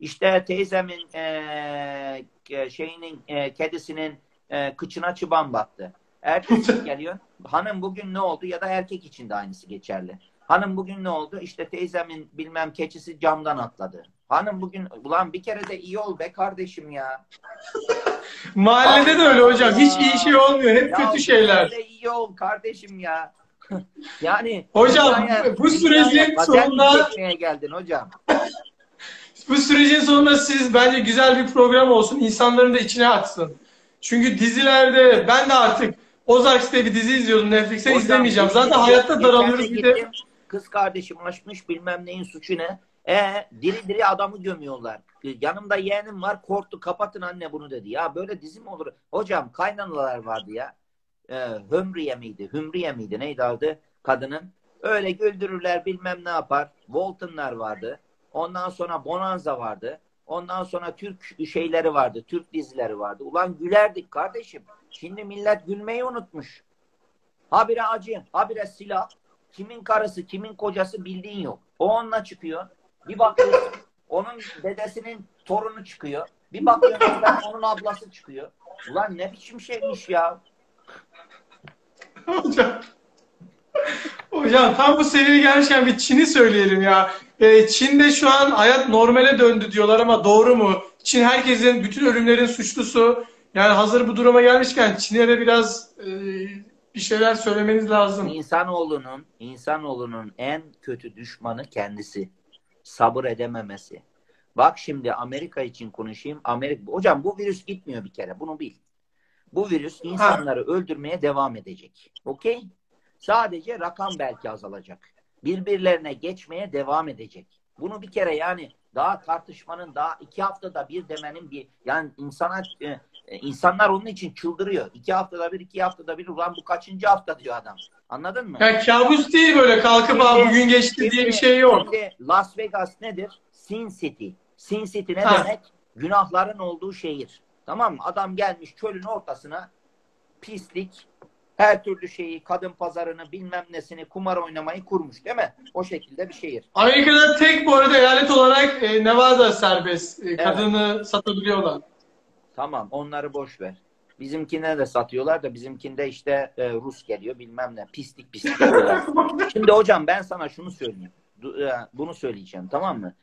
S2: İşte teyzemin e, şeyinin e, kedisinin e, kıçına çıban battı. Ertesi geliyor. Hanım bugün ne oldu? Ya da erkek için de aynısı geçerli. Hanım bugün ne oldu? İşte teyzemin bilmem keçisi camdan atladı. Hanım bugün ulan bir kere de iyi ol be kardeşim ya.
S1: Mahallede de öyle hocam. Hiç iyi şey olmuyor. Hep
S2: Ya
S1: kötü şeyler.
S2: de iyi ol kardeşim ya. yani
S1: Hocam,
S2: dünyaya-
S1: bu sürecin sonunda-
S2: geldin hocam.
S1: Bu sürecin sonunda siz bence güzel bir program olsun. İnsanların da içine atsın. Çünkü dizilerde ben de artık Ozarks diye bir dizi izliyordum Netflix'te izlemeyeceğim. Zaten hayatta
S2: geçen
S1: daralıyoruz bir de.
S2: Kız kardeşim açmış bilmem neyin suçu ne. E diri diri adamı gömüyorlar. Yanımda yeğenim var korktu kapatın anne bunu dedi. Ya böyle dizi mi olur? Hocam kaynanalar vardı ya. E, Hümriye miydi? Hümriye miydi? Neydi adı kadının? Öyle güldürürler bilmem ne yapar. Walton'lar vardı. Ondan sonra Bonanza vardı. Ondan sonra Türk şeyleri vardı. Türk dizileri vardı. Ulan gülerdik kardeşim. Şimdi millet gülmeyi unutmuş. Habire acı, habire silah. Kimin karısı, kimin kocası bildiğin yok. O onunla çıkıyor. Bir bakıyorsun onun dedesinin torunu çıkıyor. Bir bakıyorsun onun ablası çıkıyor. Ulan ne biçim şeymiş ya.
S1: Hocam. Hocam tam bu seriye gelmişken bir Çin'i söyleyelim ya. Ee, Çin'de şu an hayat normale döndü diyorlar ama doğru mu? Çin herkesin, bütün ölümlerin suçlusu. Yani hazır bu duruma gelmişken Çin'e de biraz e, bir şeyler söylemeniz lazım.
S2: İnsanoğlunun, insanoğlunun en kötü düşmanı kendisi. Sabır edememesi. Bak şimdi Amerika için konuşayım. Amerika, hocam bu virüs gitmiyor bir kere. Bunu bil. Bu virüs insanları öldürmeye devam edecek. Okey? Sadece rakam belki azalacak. Birbirlerine geçmeye devam edecek. Bunu bir kere yani daha tartışmanın daha iki haftada bir demenin bir yani insana e, e, insanlar onun için çıldırıyor. İki haftada bir, iki haftada bir ulan bu kaçıncı hafta diyor adam. Anladın mı?
S1: Yani kabus değil böyle kalkıp "Aa,
S2: Şimdi-
S1: bugün geçti diye bir
S2: Şimdi-
S1: şey yok.
S2: Şimdi Las Vegas nedir? Sin City. Sin City ne
S1: Ha.
S2: demek? Günahların olduğu şehir. Tamam mı? Adam gelmiş çölün ortasına pislik, her türlü şeyi, kadın pazarını, bilmem nesini, kumar oynamayı kurmuş değil mi? O şekilde bir şehir.
S1: Amerika'da tek bu arada eyalet olarak e, Nevada serbest. E, kadını satabiliyorlar.
S2: Tamam onları boş ver. Bizimkine de satıyorlar da bizimkinde işte e, Rus geliyor bilmem ne pislik pislik. Şimdi hocam ben sana şunu söyleyeyim. Du- e, Bunu söyleyeceğim tamam mı?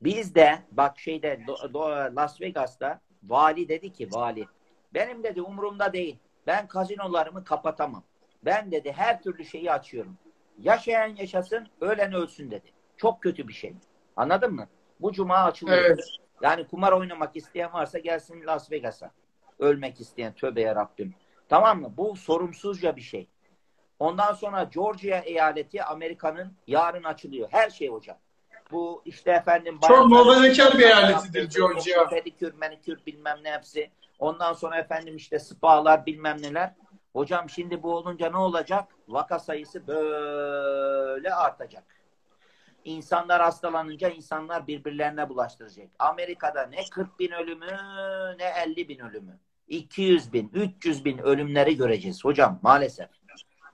S2: Bizde bak şeyde Do- Do- Las Vegas'ta vali dedi ki vali benim dedi umurumda değil. Ben kazinolarımı kapatamam. Ben dedi her türlü şeyi açıyorum. Yaşayan yaşasın, ölen ölsün dedi. Çok kötü bir şey. Anladın mı? Bu cuma açılıyor.
S1: Evet.
S2: Yani kumar oynamak isteyen varsa gelsin Las Vegas'a. Ölmek isteyen tövbe yarabbim. Tamam mı? Bu sorumsuzca bir şey. Ondan sonra Georgia eyaleti Amerika'nın yarın açılıyor. Her şey hocam. Bu işte efendim
S1: Çok muhafazakar bir eyaletidir Georgia.
S2: Pedikür, manikür bilmem ne hepsi. Ondan sonra efendim işte spalar bilmem neler. Hocam şimdi bu olunca ne olacak? Vaka sayısı böyle artacak. İnsanlar hastalanınca insanlar birbirlerine bulaştıracak. Amerika'da ne 40 bin ölümü ne 50 bin ölümü. 200 bin, 300 bin ölümleri göreceğiz hocam maalesef.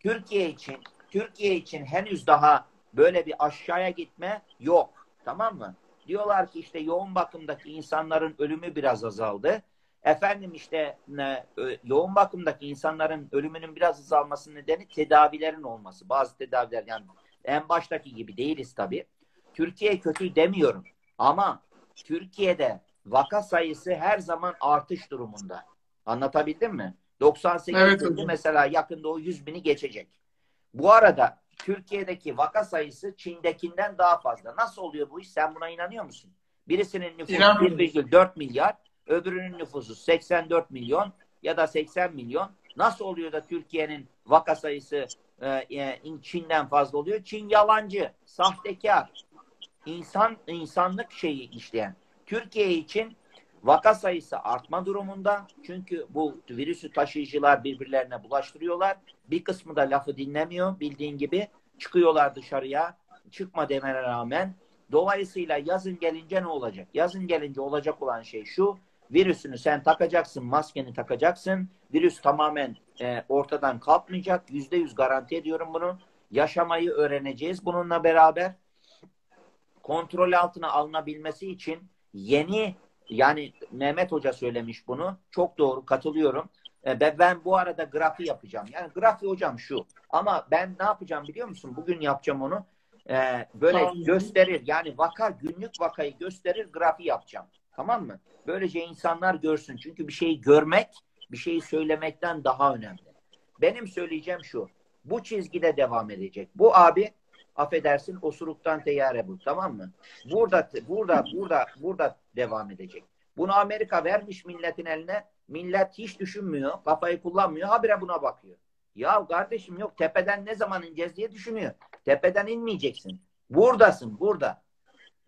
S2: Türkiye için Türkiye için henüz daha böyle bir aşağıya gitme yok. Tamam mı? Diyorlar ki işte yoğun bakımdaki insanların ölümü biraz azaldı. Efendim işte ne, yoğun bakımdaki insanların ölümünün biraz azalması nedeni tedavilerin olması. Bazı tedaviler yani en baştaki gibi değiliz tabii. Türkiye kötü demiyorum ama Türkiye'de vaka sayısı her zaman artış durumunda. Anlatabildim mi? 98
S1: Evet hocam.
S2: mesela yakında o 100 bini geçecek. Bu arada Türkiye'deki vaka sayısı Çin'dekinden daha fazla. Nasıl oluyor bu iş? Sen buna inanıyor musun? Birisinin nüfusu
S1: İnanmıyorum.
S2: 1,4 milyar, öbürünün nüfusu 84 milyon ya da 80 milyon. Nasıl oluyor da Türkiye'nin vaka sayısı e, e, Çin'den fazla oluyor? Çin yalancı, sahtekar, insan insanlık şeyi işleyen. Türkiye için vaka sayısı artma durumunda. Çünkü bu virüsü taşıyıcılar birbirlerine bulaştırıyorlar. Bir kısmı da lafı dinlemiyor bildiğin gibi. Çıkıyorlar dışarıya. Çıkma demene rağmen. Dolayısıyla yazın gelince ne olacak? Yazın gelince olacak olan şey şu. Virüsünü sen takacaksın, maskeni takacaksın. Virüs tamamen e, ortadan kalkmayacak. Yüzde yüz garanti ediyorum bunu. Yaşamayı öğreneceğiz bununla beraber. Kontrol altına alınabilmesi için yeni yani Mehmet Hoca söylemiş bunu. Çok doğru katılıyorum. E, Ben, ben bu arada grafi yapacağım. Yani grafi hocam şu. Ama ben ne yapacağım biliyor musun? Bugün yapacağım onu. E, böyle
S1: Tamam.
S2: gösterir. Yani vaka günlük vakayı gösterir grafi yapacağım. Tamam mı? Böylece insanlar görsün. Çünkü bir şeyi görmek bir şeyi söylemekten daha önemli. Benim söyleyeceğim şu. Bu çizgide devam edecek. Bu abi affedersin osuruktan teyare bu. Tamam mı? Burada burada burada burada devam edecek. Bunu Amerika vermiş milletin eline. Millet hiç düşünmüyor. Kafayı kullanmıyor. Habire buna bakıyor. Ya kardeşim yok tepeden ne zaman ineceğiz diye düşünüyor. Tepeden inmeyeceksin. Buradasın burada.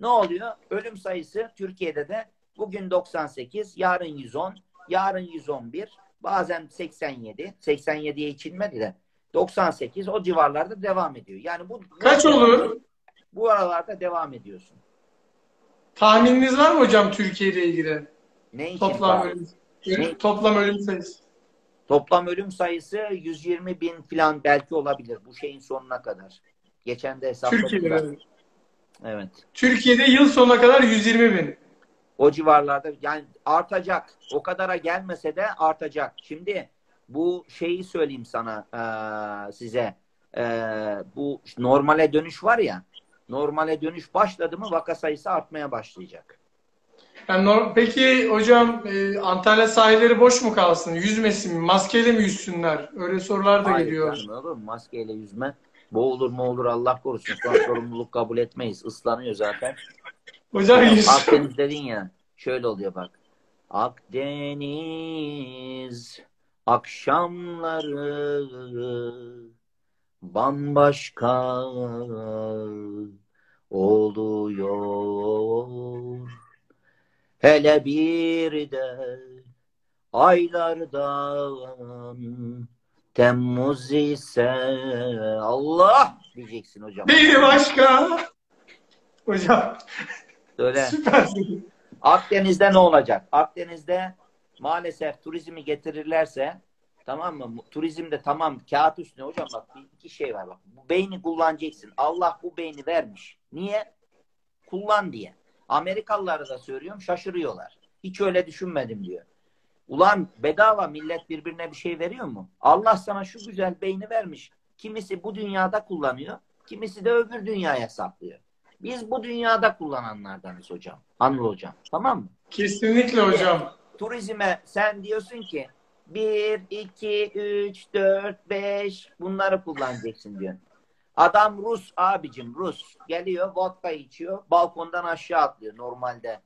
S2: Ne oluyor? Ölüm sayısı Türkiye'de de bugün 98, yarın 110, yarın 111, bazen 87. 87'ye içilmedi de 98 o civarlarda devam ediyor. Yani bu
S1: Kaç olur?
S2: Bu aralarda devam ediyorsun.
S1: Tahmininiz var mı hocam Türkiye ile ilgili?
S2: Ne için?
S1: Toplam
S2: var?
S1: ölüm,
S2: Ne?
S1: toplam ölüm sayısı.
S2: Toplam ölüm sayısı 120 bin falan belki olabilir bu şeyin sonuna kadar. Geçen de hesapladık.
S1: Türkiye'de. Evet. Türkiye'de yıl sonuna kadar 120 bin.
S2: O civarlarda yani artacak. O kadara gelmese de artacak. Şimdi bu şeyi söyleyeyim sana eee, size. Eee, bu normale dönüş var ya. Normale dönüş başladı mı vaka sayısı artmaya başlayacak.
S1: Yani peki hocam e, Antalya sahilleri boş mu kalsın? Yüzmesin mi? Maskeyle mi yüzsünler? Öyle sorular da
S2: Hayır
S1: geliyor.
S2: canım, olur? Maskeyle yüzme. Boğulur mu olur Allah korusun. Sonra sorumluluk kabul etmeyiz. Islanıyor zaten.
S1: Hocam yüz.
S2: Akdeniz dedin ya. Şöyle oluyor bak. Akdeniz akşamları bambaşka oluyor. Hele bir de aylardan Temmuz ise Allah diyeceksin hocam.
S1: Biri başka. Hocam
S2: Söyle.
S1: süpersin.
S2: Akdeniz'de ne olacak? Akdeniz'de maalesef turizmi getirirlerse tamam mı? Turizmde tamam kağıt üstüne hocam bak bir iki şey var bak. Bu beyni kullanacaksın. Allah bu beyni vermiş. Niye? Kullan diye. Amerikalılara da söylüyorum şaşırıyorlar. Hiç öyle düşünmedim diyor. Ulan bedava millet birbirine bir şey veriyor mu? Allah sana şu güzel beyni vermiş. Kimisi bu dünyada kullanıyor. Kimisi de öbür dünyaya saklıyor. Biz bu dünyada kullananlardanız hocam. Anıl hocam. Tamam mı?
S1: Kesinlikle hocam.
S2: Turizme sen diyorsun ki 1, 2, 3, 4, 5 bunları kullanacaksın diyor. Adam Rus abicim Rus. Geliyor vodka içiyor. Balkondan aşağı atlıyor normalde.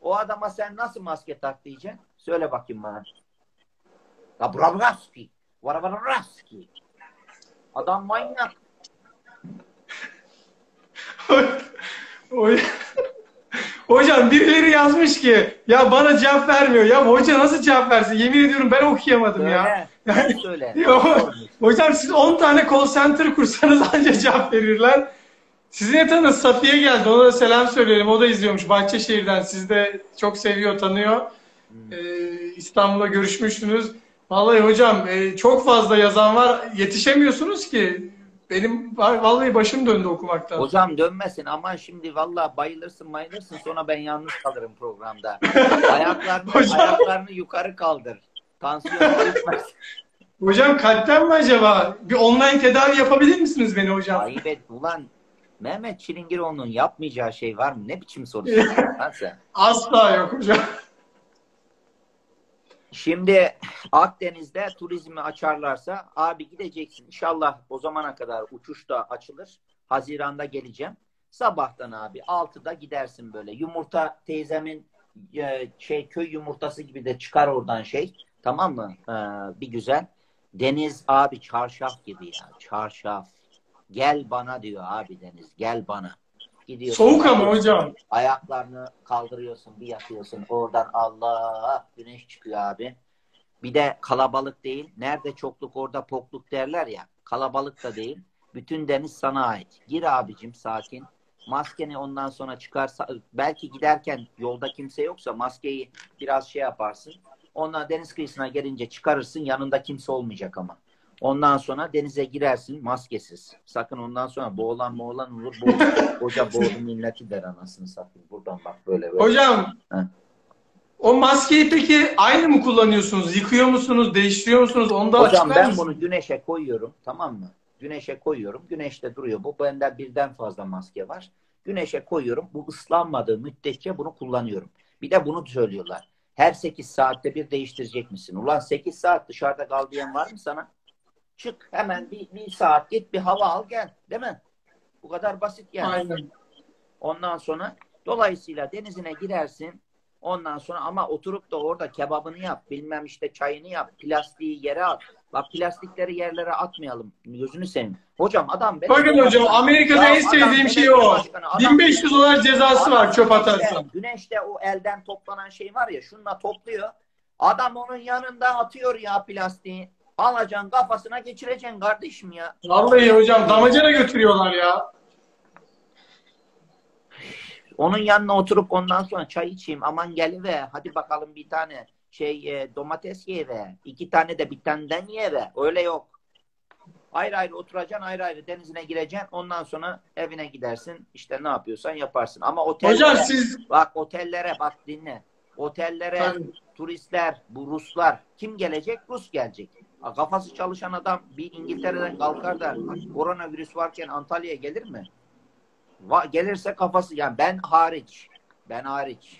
S2: O adama sen nasıl maske tak diyeceksin? Söyle bakayım bana. Ya Bravraski. Varavraski. Adam manyak.
S1: Hocam- birileri yazmış ki ya bana cevap vermiyor. Ya hoca nasıl cevap versin? Yemin ediyorum ben okuyamadım ya.
S2: Söyle. Sen söyle.
S1: Hocam siz 10 tane call center kursanız ancak cevap verirler. Sizin yatağınız Safiye geldi. Ona da selam söyleyelim. O da izliyormuş Bahçeşehir'den. Siz de çok seviyor, tanıyor. Ee, İstanbul'da görüşmüşsünüz. Vallahi hocam e, çok fazla yazan var. Yetişemiyorsunuz ki. Benim vallahi başım döndü okumaktan.
S2: Hocam dönmesin aman şimdi valla bayılırsın bayılırsın sonra ben yalnız kalırım programda. Ayaklarını,
S1: Hocam.
S2: ayaklarını yukarı kaldır. Tansiyon düşmesin.
S1: Hocam kalpten mi acaba? Bir online tedavi yapabilir misiniz beni hocam?
S2: Ayıp et. Ulan Mehmet Çilingiroğlu'nun yapmayacağı şey var mı? Ne biçim soru soruyorsun lan sen?
S1: Asla yok hocam.
S2: Şimdi Akdeniz'de turizmi açarlarsa abi gideceksin. İnşallah o zamana kadar uçuş da açılır. Haziran'da geleceğim. Sabahtan abi 6'da gidersin böyle. Yumurta teyzemin e, şey köy yumurtası gibi de çıkar oradan şey. Tamam mı? Ee, bir güzel. Deniz abi çarşaf gibi ya. Çarşaf. Gel bana diyor abi Deniz. Gel bana. Gidiyorsun.
S1: Soğuk ama hocam.
S2: Ayaklarını kaldırıyorsun, bir yatıyorsun. Oradan Allah güneş çıkıyor abi. Bir de kalabalık değil. Nerede çokluk orada pokluk derler ya. Kalabalık da değil. Bütün deniz sana ait. Gir abicim sakin. Maskeni ondan sonra çıkarsa belki giderken yolda kimse yoksa maskeyi biraz şey yaparsın. Ondan deniz kıyısına gelince çıkarırsın. Yanında kimse olmayacak ama. Ondan sonra denize girersin maskesiz. Sakın ondan sonra boğulan boğulan olur. Boğul, hoca boğdu milleti der anasını satayım. Buradan bak böyle böyle.
S1: Hocam
S2: Heh.
S1: o maskeyi peki aynı mı kullanıyorsunuz? Yıkıyor musunuz? Değiştiriyor musunuz? Onu da
S2: Hocam ben bunu güneşe koyuyorum tamam mı? Güneşe koyuyorum. Güneşte duruyor. Bu bende birden fazla maske var. Güneşe koyuyorum. Bu ıslanmadığı müddetçe bunu kullanıyorum. Bir de bunu söylüyorlar. Her 8 saatte bir değiştirecek misin? Ulan 8 saat dışarıda kal diyen var mı sana? Çık hemen bir, bir saat git bir hava al gel. Değil mi? Bu kadar basit yani.
S1: Aynen.
S2: Ondan sonra dolayısıyla denizine girersin. Ondan sonra ama oturup da orada kebabını yap, bilmem işte çayını yap, plastiği yere at. Bak plastikleri yerlere atmayalım. Gözünü seveyim. Hocam adam
S1: Bakın hocam Amerika'da en sevdiğim şey o.
S2: başkanı, adam-
S1: 1500 dolar cezası var çöp atarsan.
S2: Güneşte o elden toplanan şey var ya şununla topluyor. Adam onun yanında atıyor ya plastiği. Alacaksın kafasına geçireceksin kardeşim ya.
S1: Vallahi hocam damacana götürüyorlar ya.
S2: Onun yanına oturup ondan sonra çay içeyim aman gelive hadi bakalım bir tane şey e, domates ye ve iki tane de bir taneden ye ve öyle yok. Ayrı ayrı oturacaksın ayrı ayrı denizine gireceksin ondan sonra evine gidersin işte ne yapıyorsan yaparsın ama otellere
S1: Hocam siz
S2: bak otellere bak dinle otellere
S1: Tabii.
S2: turistler bu Ruslar kim gelecek Rus gelecek. Kafası çalışan adam bir İngiltere'den kalkar da koronavirüs varken Antalya'ya gelir mi? Va- gelirse kafası yani ben hariç. Ben hariç.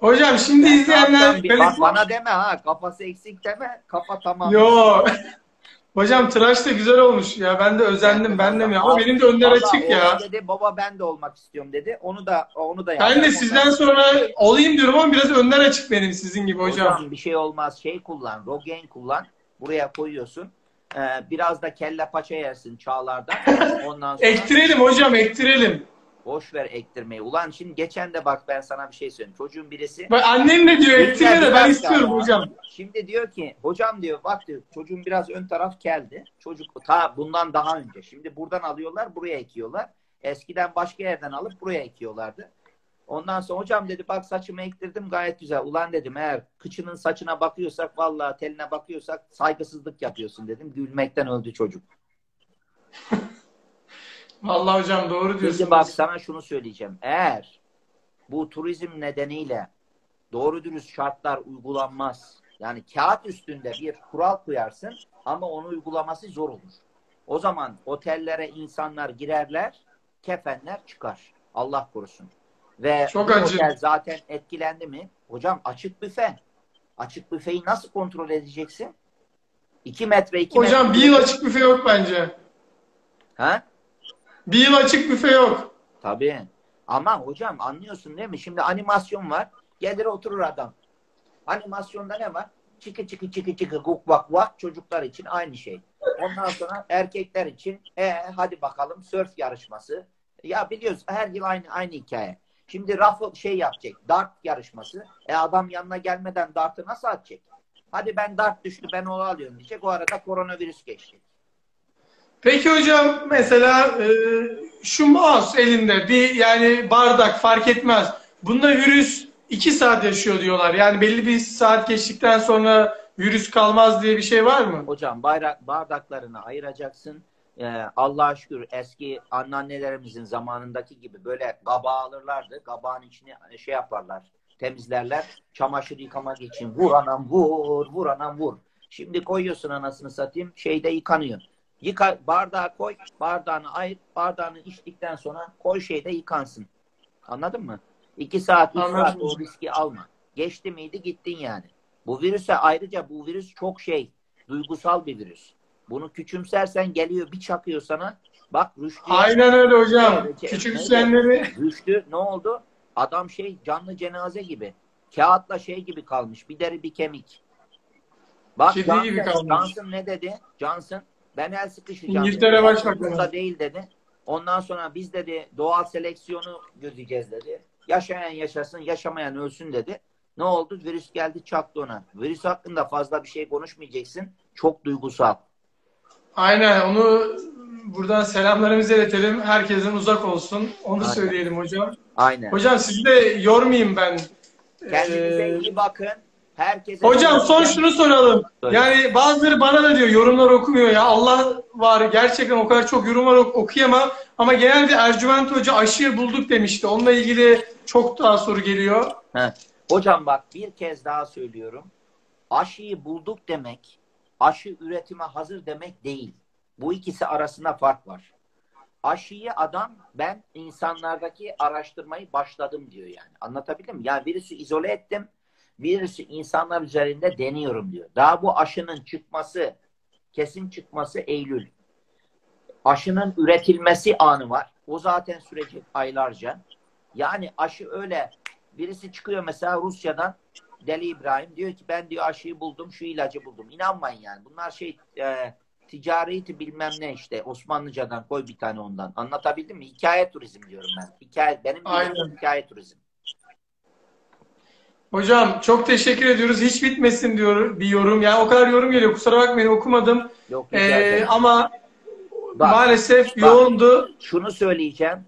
S1: hocam şimdi
S2: Ben
S1: izleyenler
S2: bir- bak bana deme ha kafası eksik deme kafa tamam.
S1: Yo. Hocam tıraş da güzel olmuş ya. Ben de özendim. Ben de mi? Ama benim de önler
S2: Vallahi
S1: açık ya.
S2: Dedi, baba ben de olmak istiyorum dedi. Onu da onu da
S1: Ben de
S2: yaptım.
S1: sizden sonra olayım diyorum ama biraz önler açık benim sizin gibi hocam.
S2: Hocam bir şey olmaz. Şey kullan. Rogaine kullan. Buraya koyuyorsun. Ee, biraz da kelle paça yersin çağlardan. Ondan sonra
S1: Ektirelim hocam ektirelim.
S2: Boş ver ektirmeyi. Ulan şimdi geçen de bak ben sana bir şey söyleyeyim. Çocuğun birisi
S1: Bak annem de diyor ektire de ben istiyorum hocam.
S2: Şimdi diyor ki hocam diyor bak diyor çocuğun biraz ön taraf geldi. Çocuk ta bundan daha önce. Şimdi buradan alıyorlar buraya ekiyorlar. Eskiden başka yerden alıp buraya ekiyorlardı. Ondan sonra hocam dedi bak saçımı ektirdim gayet güzel. Ulan dedim eğer kıçının saçına bakıyorsak vallahi teline bakıyorsak saygısızlık yapıyorsun dedim. Gülmekten öldü çocuk.
S1: Vallahi hocam doğru
S2: Şimdi
S1: diyorsunuz.
S2: bak sana şunu söyleyeceğim. Eğer bu turizm nedeniyle doğru dürüst şartlar uygulanmaz. Yani kağıt üstünde bir kural koyarsın ama onu uygulaması zor olur. O zaman otellere insanlar girerler, kefenler çıkar. Allah korusun. Ve
S1: Çok acı.
S2: otel zaten etkilendi mi? Hocam açık büfe. Açık büfeyi nasıl kontrol edeceksin? 2 metre 2 metre.
S1: Hocam bir yıl açık büfe yok bence.
S2: Ha?
S1: Bir yıl açık büfe yok.
S2: Tabii. Ama hocam anlıyorsun değil mi? Şimdi animasyon var. Gelir oturur adam. Animasyonda ne var? Çıkı çıkı çıkı çıkı guk vak vak çocuklar için aynı şey. Ondan sonra erkekler için e hadi bakalım sörf yarışması. Ya biliyoruz her yıl aynı aynı hikaye. Şimdi raffle şey yapacak. Dart yarışması. E adam yanına gelmeden dartı nasıl atacak? Hadi ben dart düştü ben onu alıyorum diyecek. O arada koronavirüs geçti.
S1: Peki hocam mesela e, şu mouse elinde bir yani bardak fark etmez. Bunda virüs 2 saat yaşıyor diyorlar. Yani belli bir saat geçtikten sonra virüs kalmaz diye bir şey var mı?
S2: Hocam bayrak bardaklarını ayıracaksın. Ee, Allah'a şükür eski anneannelerimizin zamanındaki gibi böyle gabağı alırlardı. Gabağın içine şey yaparlar, temizlerler. Çamaşır yıkamak için vur anam vur, vur anam vur. Şimdi koyuyorsun anasını satayım, şeyde yıkanıyor. Yıka, bardağı koy, bardağını ayır, bardağını içtikten sonra koy şeyde yıkansın. Anladın mı? İki saat, üç
S1: Anladım
S2: saat o riski alma. Geçti miydi gittin yani. Bu virüse ayrıca bu virüs çok şey, duygusal bir virüs. Bunu küçümsersen geliyor bir çakıyor sana. Bak Rüştü.
S1: Aynen öyle hocam. Küçümseyenleri
S2: Rüştü ne oldu? Adam şey canlı cenaze gibi. Kağıtla şey gibi kalmış. Bir deri bir kemik. Bak Johnson,
S1: gibi kalmış.
S2: Johnson ne dedi? Johnson ben el sıkışacağım.
S1: İngiltere
S2: dedi.
S1: Başbakanı.
S2: Değil dedi. Ondan sonra biz dedi doğal seleksiyonu gözleyeceğiz dedi. Yaşayan yaşasın, yaşamayan ölsün dedi. Ne oldu? Virüs geldi çaktı ona. Virüs hakkında fazla bir şey konuşmayacaksın. Çok duygusal.
S1: aynen onu buradan selamlarımızı iletelim. Herkesten uzak olsun. Onu
S2: Aynen.
S1: söyleyelim hocam.
S2: Aynen.
S1: Hocam sizi de yormayayım ben.
S2: Kendinize
S1: Ee,
S2: iyi bakın. Herkese
S1: Hocam son şunu soralım. Yani bazıları bana da diyor yorumlar okumuyor ya. Allah var gerçekten o kadar çok yorumlar ok- okuyamam. Ama genelde Ercüment Hoca aşıyı bulduk demişti. Onunla ilgili çok daha soru geliyor.
S2: Heh. Hocam bak bir kez daha söylüyorum. Aşıyı bulduk demek, aşı üretime hazır demek değil. Bu ikisi arasında fark var. Aşıyı adam ben insanlardaki araştırmayı başladım diyor yani. Anlatabildim mi? Yani virüsü izole ettim. Virüsü insanlar üzerinde deniyorum diyor. Daha bu aşının çıkması, kesin çıkması Eylül. Aşının üretilmesi anı var. O zaten sürecek aylarca. Yani aşı öyle Birisi çıkıyor mesela Rusya'dan Deli İbrahim diyor ki ben diyor aşıyı buldum, şu ilacı buldum. İnanmayın yani. Bunlar şey e, ticareti bilmem ne işte. Osmanlıcadan koy bir tane ondan. Anlatabildim mi? Hikaye turizm diyorum ben. Hikaye, benim
S1: Aynen.
S2: hikaye turizm.
S1: Hocam çok teşekkür ediyoruz. Hiç bitmesin diyor bir yorum. Yani o kadar yorum geliyor. Kusura bakmayın okumadım.
S2: Yok
S1: Ee, ama
S2: Bak,
S1: maalesef
S2: bak.
S1: yoğundu.
S2: şunu söyleyeceğim.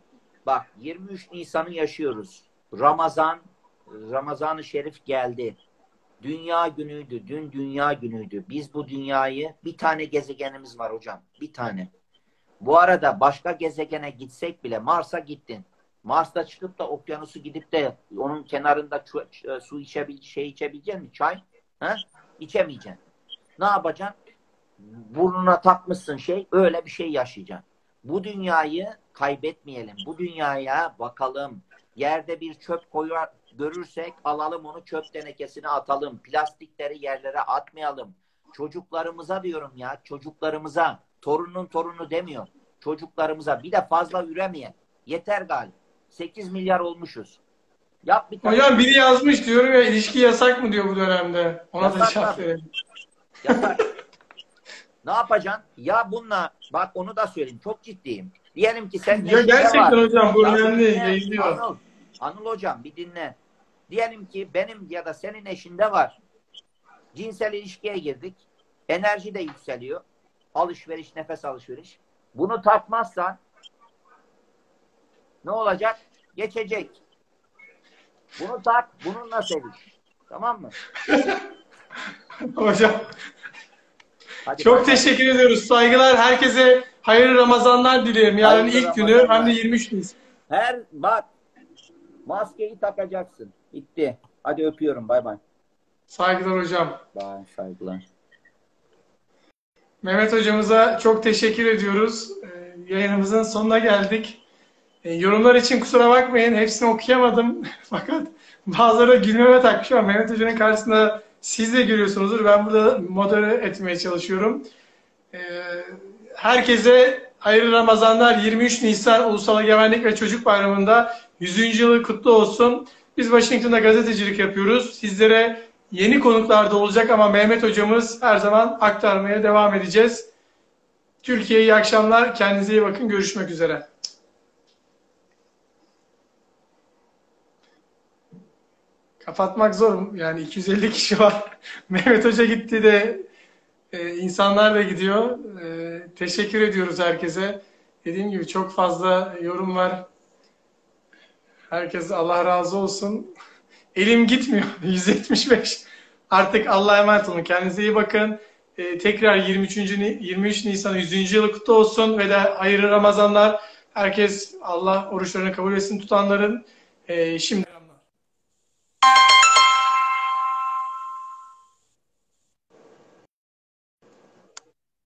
S2: Bak 23 Nisan'ı yaşıyoruz. Ramazan, Ramazan-ı Şerif geldi. Dünya günüydü. Dün dünya günüydü. Biz bu dünyayı bir tane gezegenimiz var hocam. Bir tane. Bu arada başka gezegene gitsek bile Mars'a gittin. Mars'ta çıkıp da okyanusu gidip de onun kenarında e, su içebil şey içebilecek misin? Çay? Ha? İçemeyeceksin. Ne yapacaksın? Burnuna takmışsın şey, öyle bir şey yaşayacaksın. Bu dünyayı kaybetmeyelim. Bu dünyaya bakalım. Yerde bir çöp koyar, görürsek alalım onu çöp tenekesine atalım. Plastikleri yerlere atmayalım. Çocuklarımıza diyorum ya, çocuklarımıza. Torunun torunu demiyor. Çocuklarımıza. Bir de fazla üremeyen. Yeter galiba. 8 milyar olmuşuz. Yap bir tane.
S1: Hocam biri yazmış diyorum ya ilişki yasak mı diyor bu dönemde. Ona da
S2: Yasak
S1: cevap verelim.
S2: Yasak. ne yapacaksın? Ya bununla bak onu da söyleyeyim. Çok ciddiyim. Diyelim ki sen
S1: Ya gerçekten
S2: var.
S1: hocam bu
S2: Ya
S1: önemli.
S2: dinle. Anıl, Anıl hocam bir dinle. Diyelim ki benim ya da senin eşinde var. Cinsel ilişkiye girdik. Enerji de yükseliyor. Alışveriş, nefes alışveriş. Bunu tatmazsan ne olacak? Geçecek. Bunu tat, bununla seviş. Tamam mı?
S1: Hocam
S2: Hadi
S1: çok
S2: bay.
S1: teşekkür ediyoruz. Saygılar. Herkese hayırlı Ramazanlar dilerim. Yarın
S2: Hayırlı
S1: ilk günü
S2: Ramazanlar.
S1: hem de 23 Nisan.
S2: Her bak maskeyi takacaksın. Bitti. Hadi öpüyorum. Bay bay.
S1: Saygılar hocam.
S2: Bay saygılar.
S1: Mehmet hocamıza çok teşekkür ediyoruz. Ee, yayınımızın sonuna geldik. Ee, yorumlar için kusura bakmayın. Hepsini okuyamadım. Fakat bazıları gülmeme takmış ama Mehmet hocanın karşısında siz de görüyorsunuzdur. Ben burada modere etmeye çalışıyorum. Ee, herkese hayırlı Ramazanlar. 23 Nisan Ulusal Egemenlik ve Çocuk Bayramı'nda 100. yılı kutlu olsun. Biz Washington'da gazetecilik yapıyoruz. Sizlere yeni konuklar da olacak ama Mehmet hocamız her zaman aktarmaya devam edeceğiz. Türkiye iyi akşamlar. Kendinize iyi bakın. Görüşmek üzere. Kapatmak zor. Yani 250 kişi var. Mehmet Hoca gitti de e, insanlar da gidiyor. E, teşekkür ediyoruz herkese. Dediğim gibi çok fazla yorum var. Herkes Allah razı olsun. Elim gitmiyor. 175. Artık Allah'a emanet olun. Kendinize iyi bakın. Ee, tekrar 23. Ni- 23 Nisan 100. yılı kutlu olsun ve de hayırlı Ramazanlar. Herkes Allah oruçlarını kabul etsin tutanların. Ee, şimdi you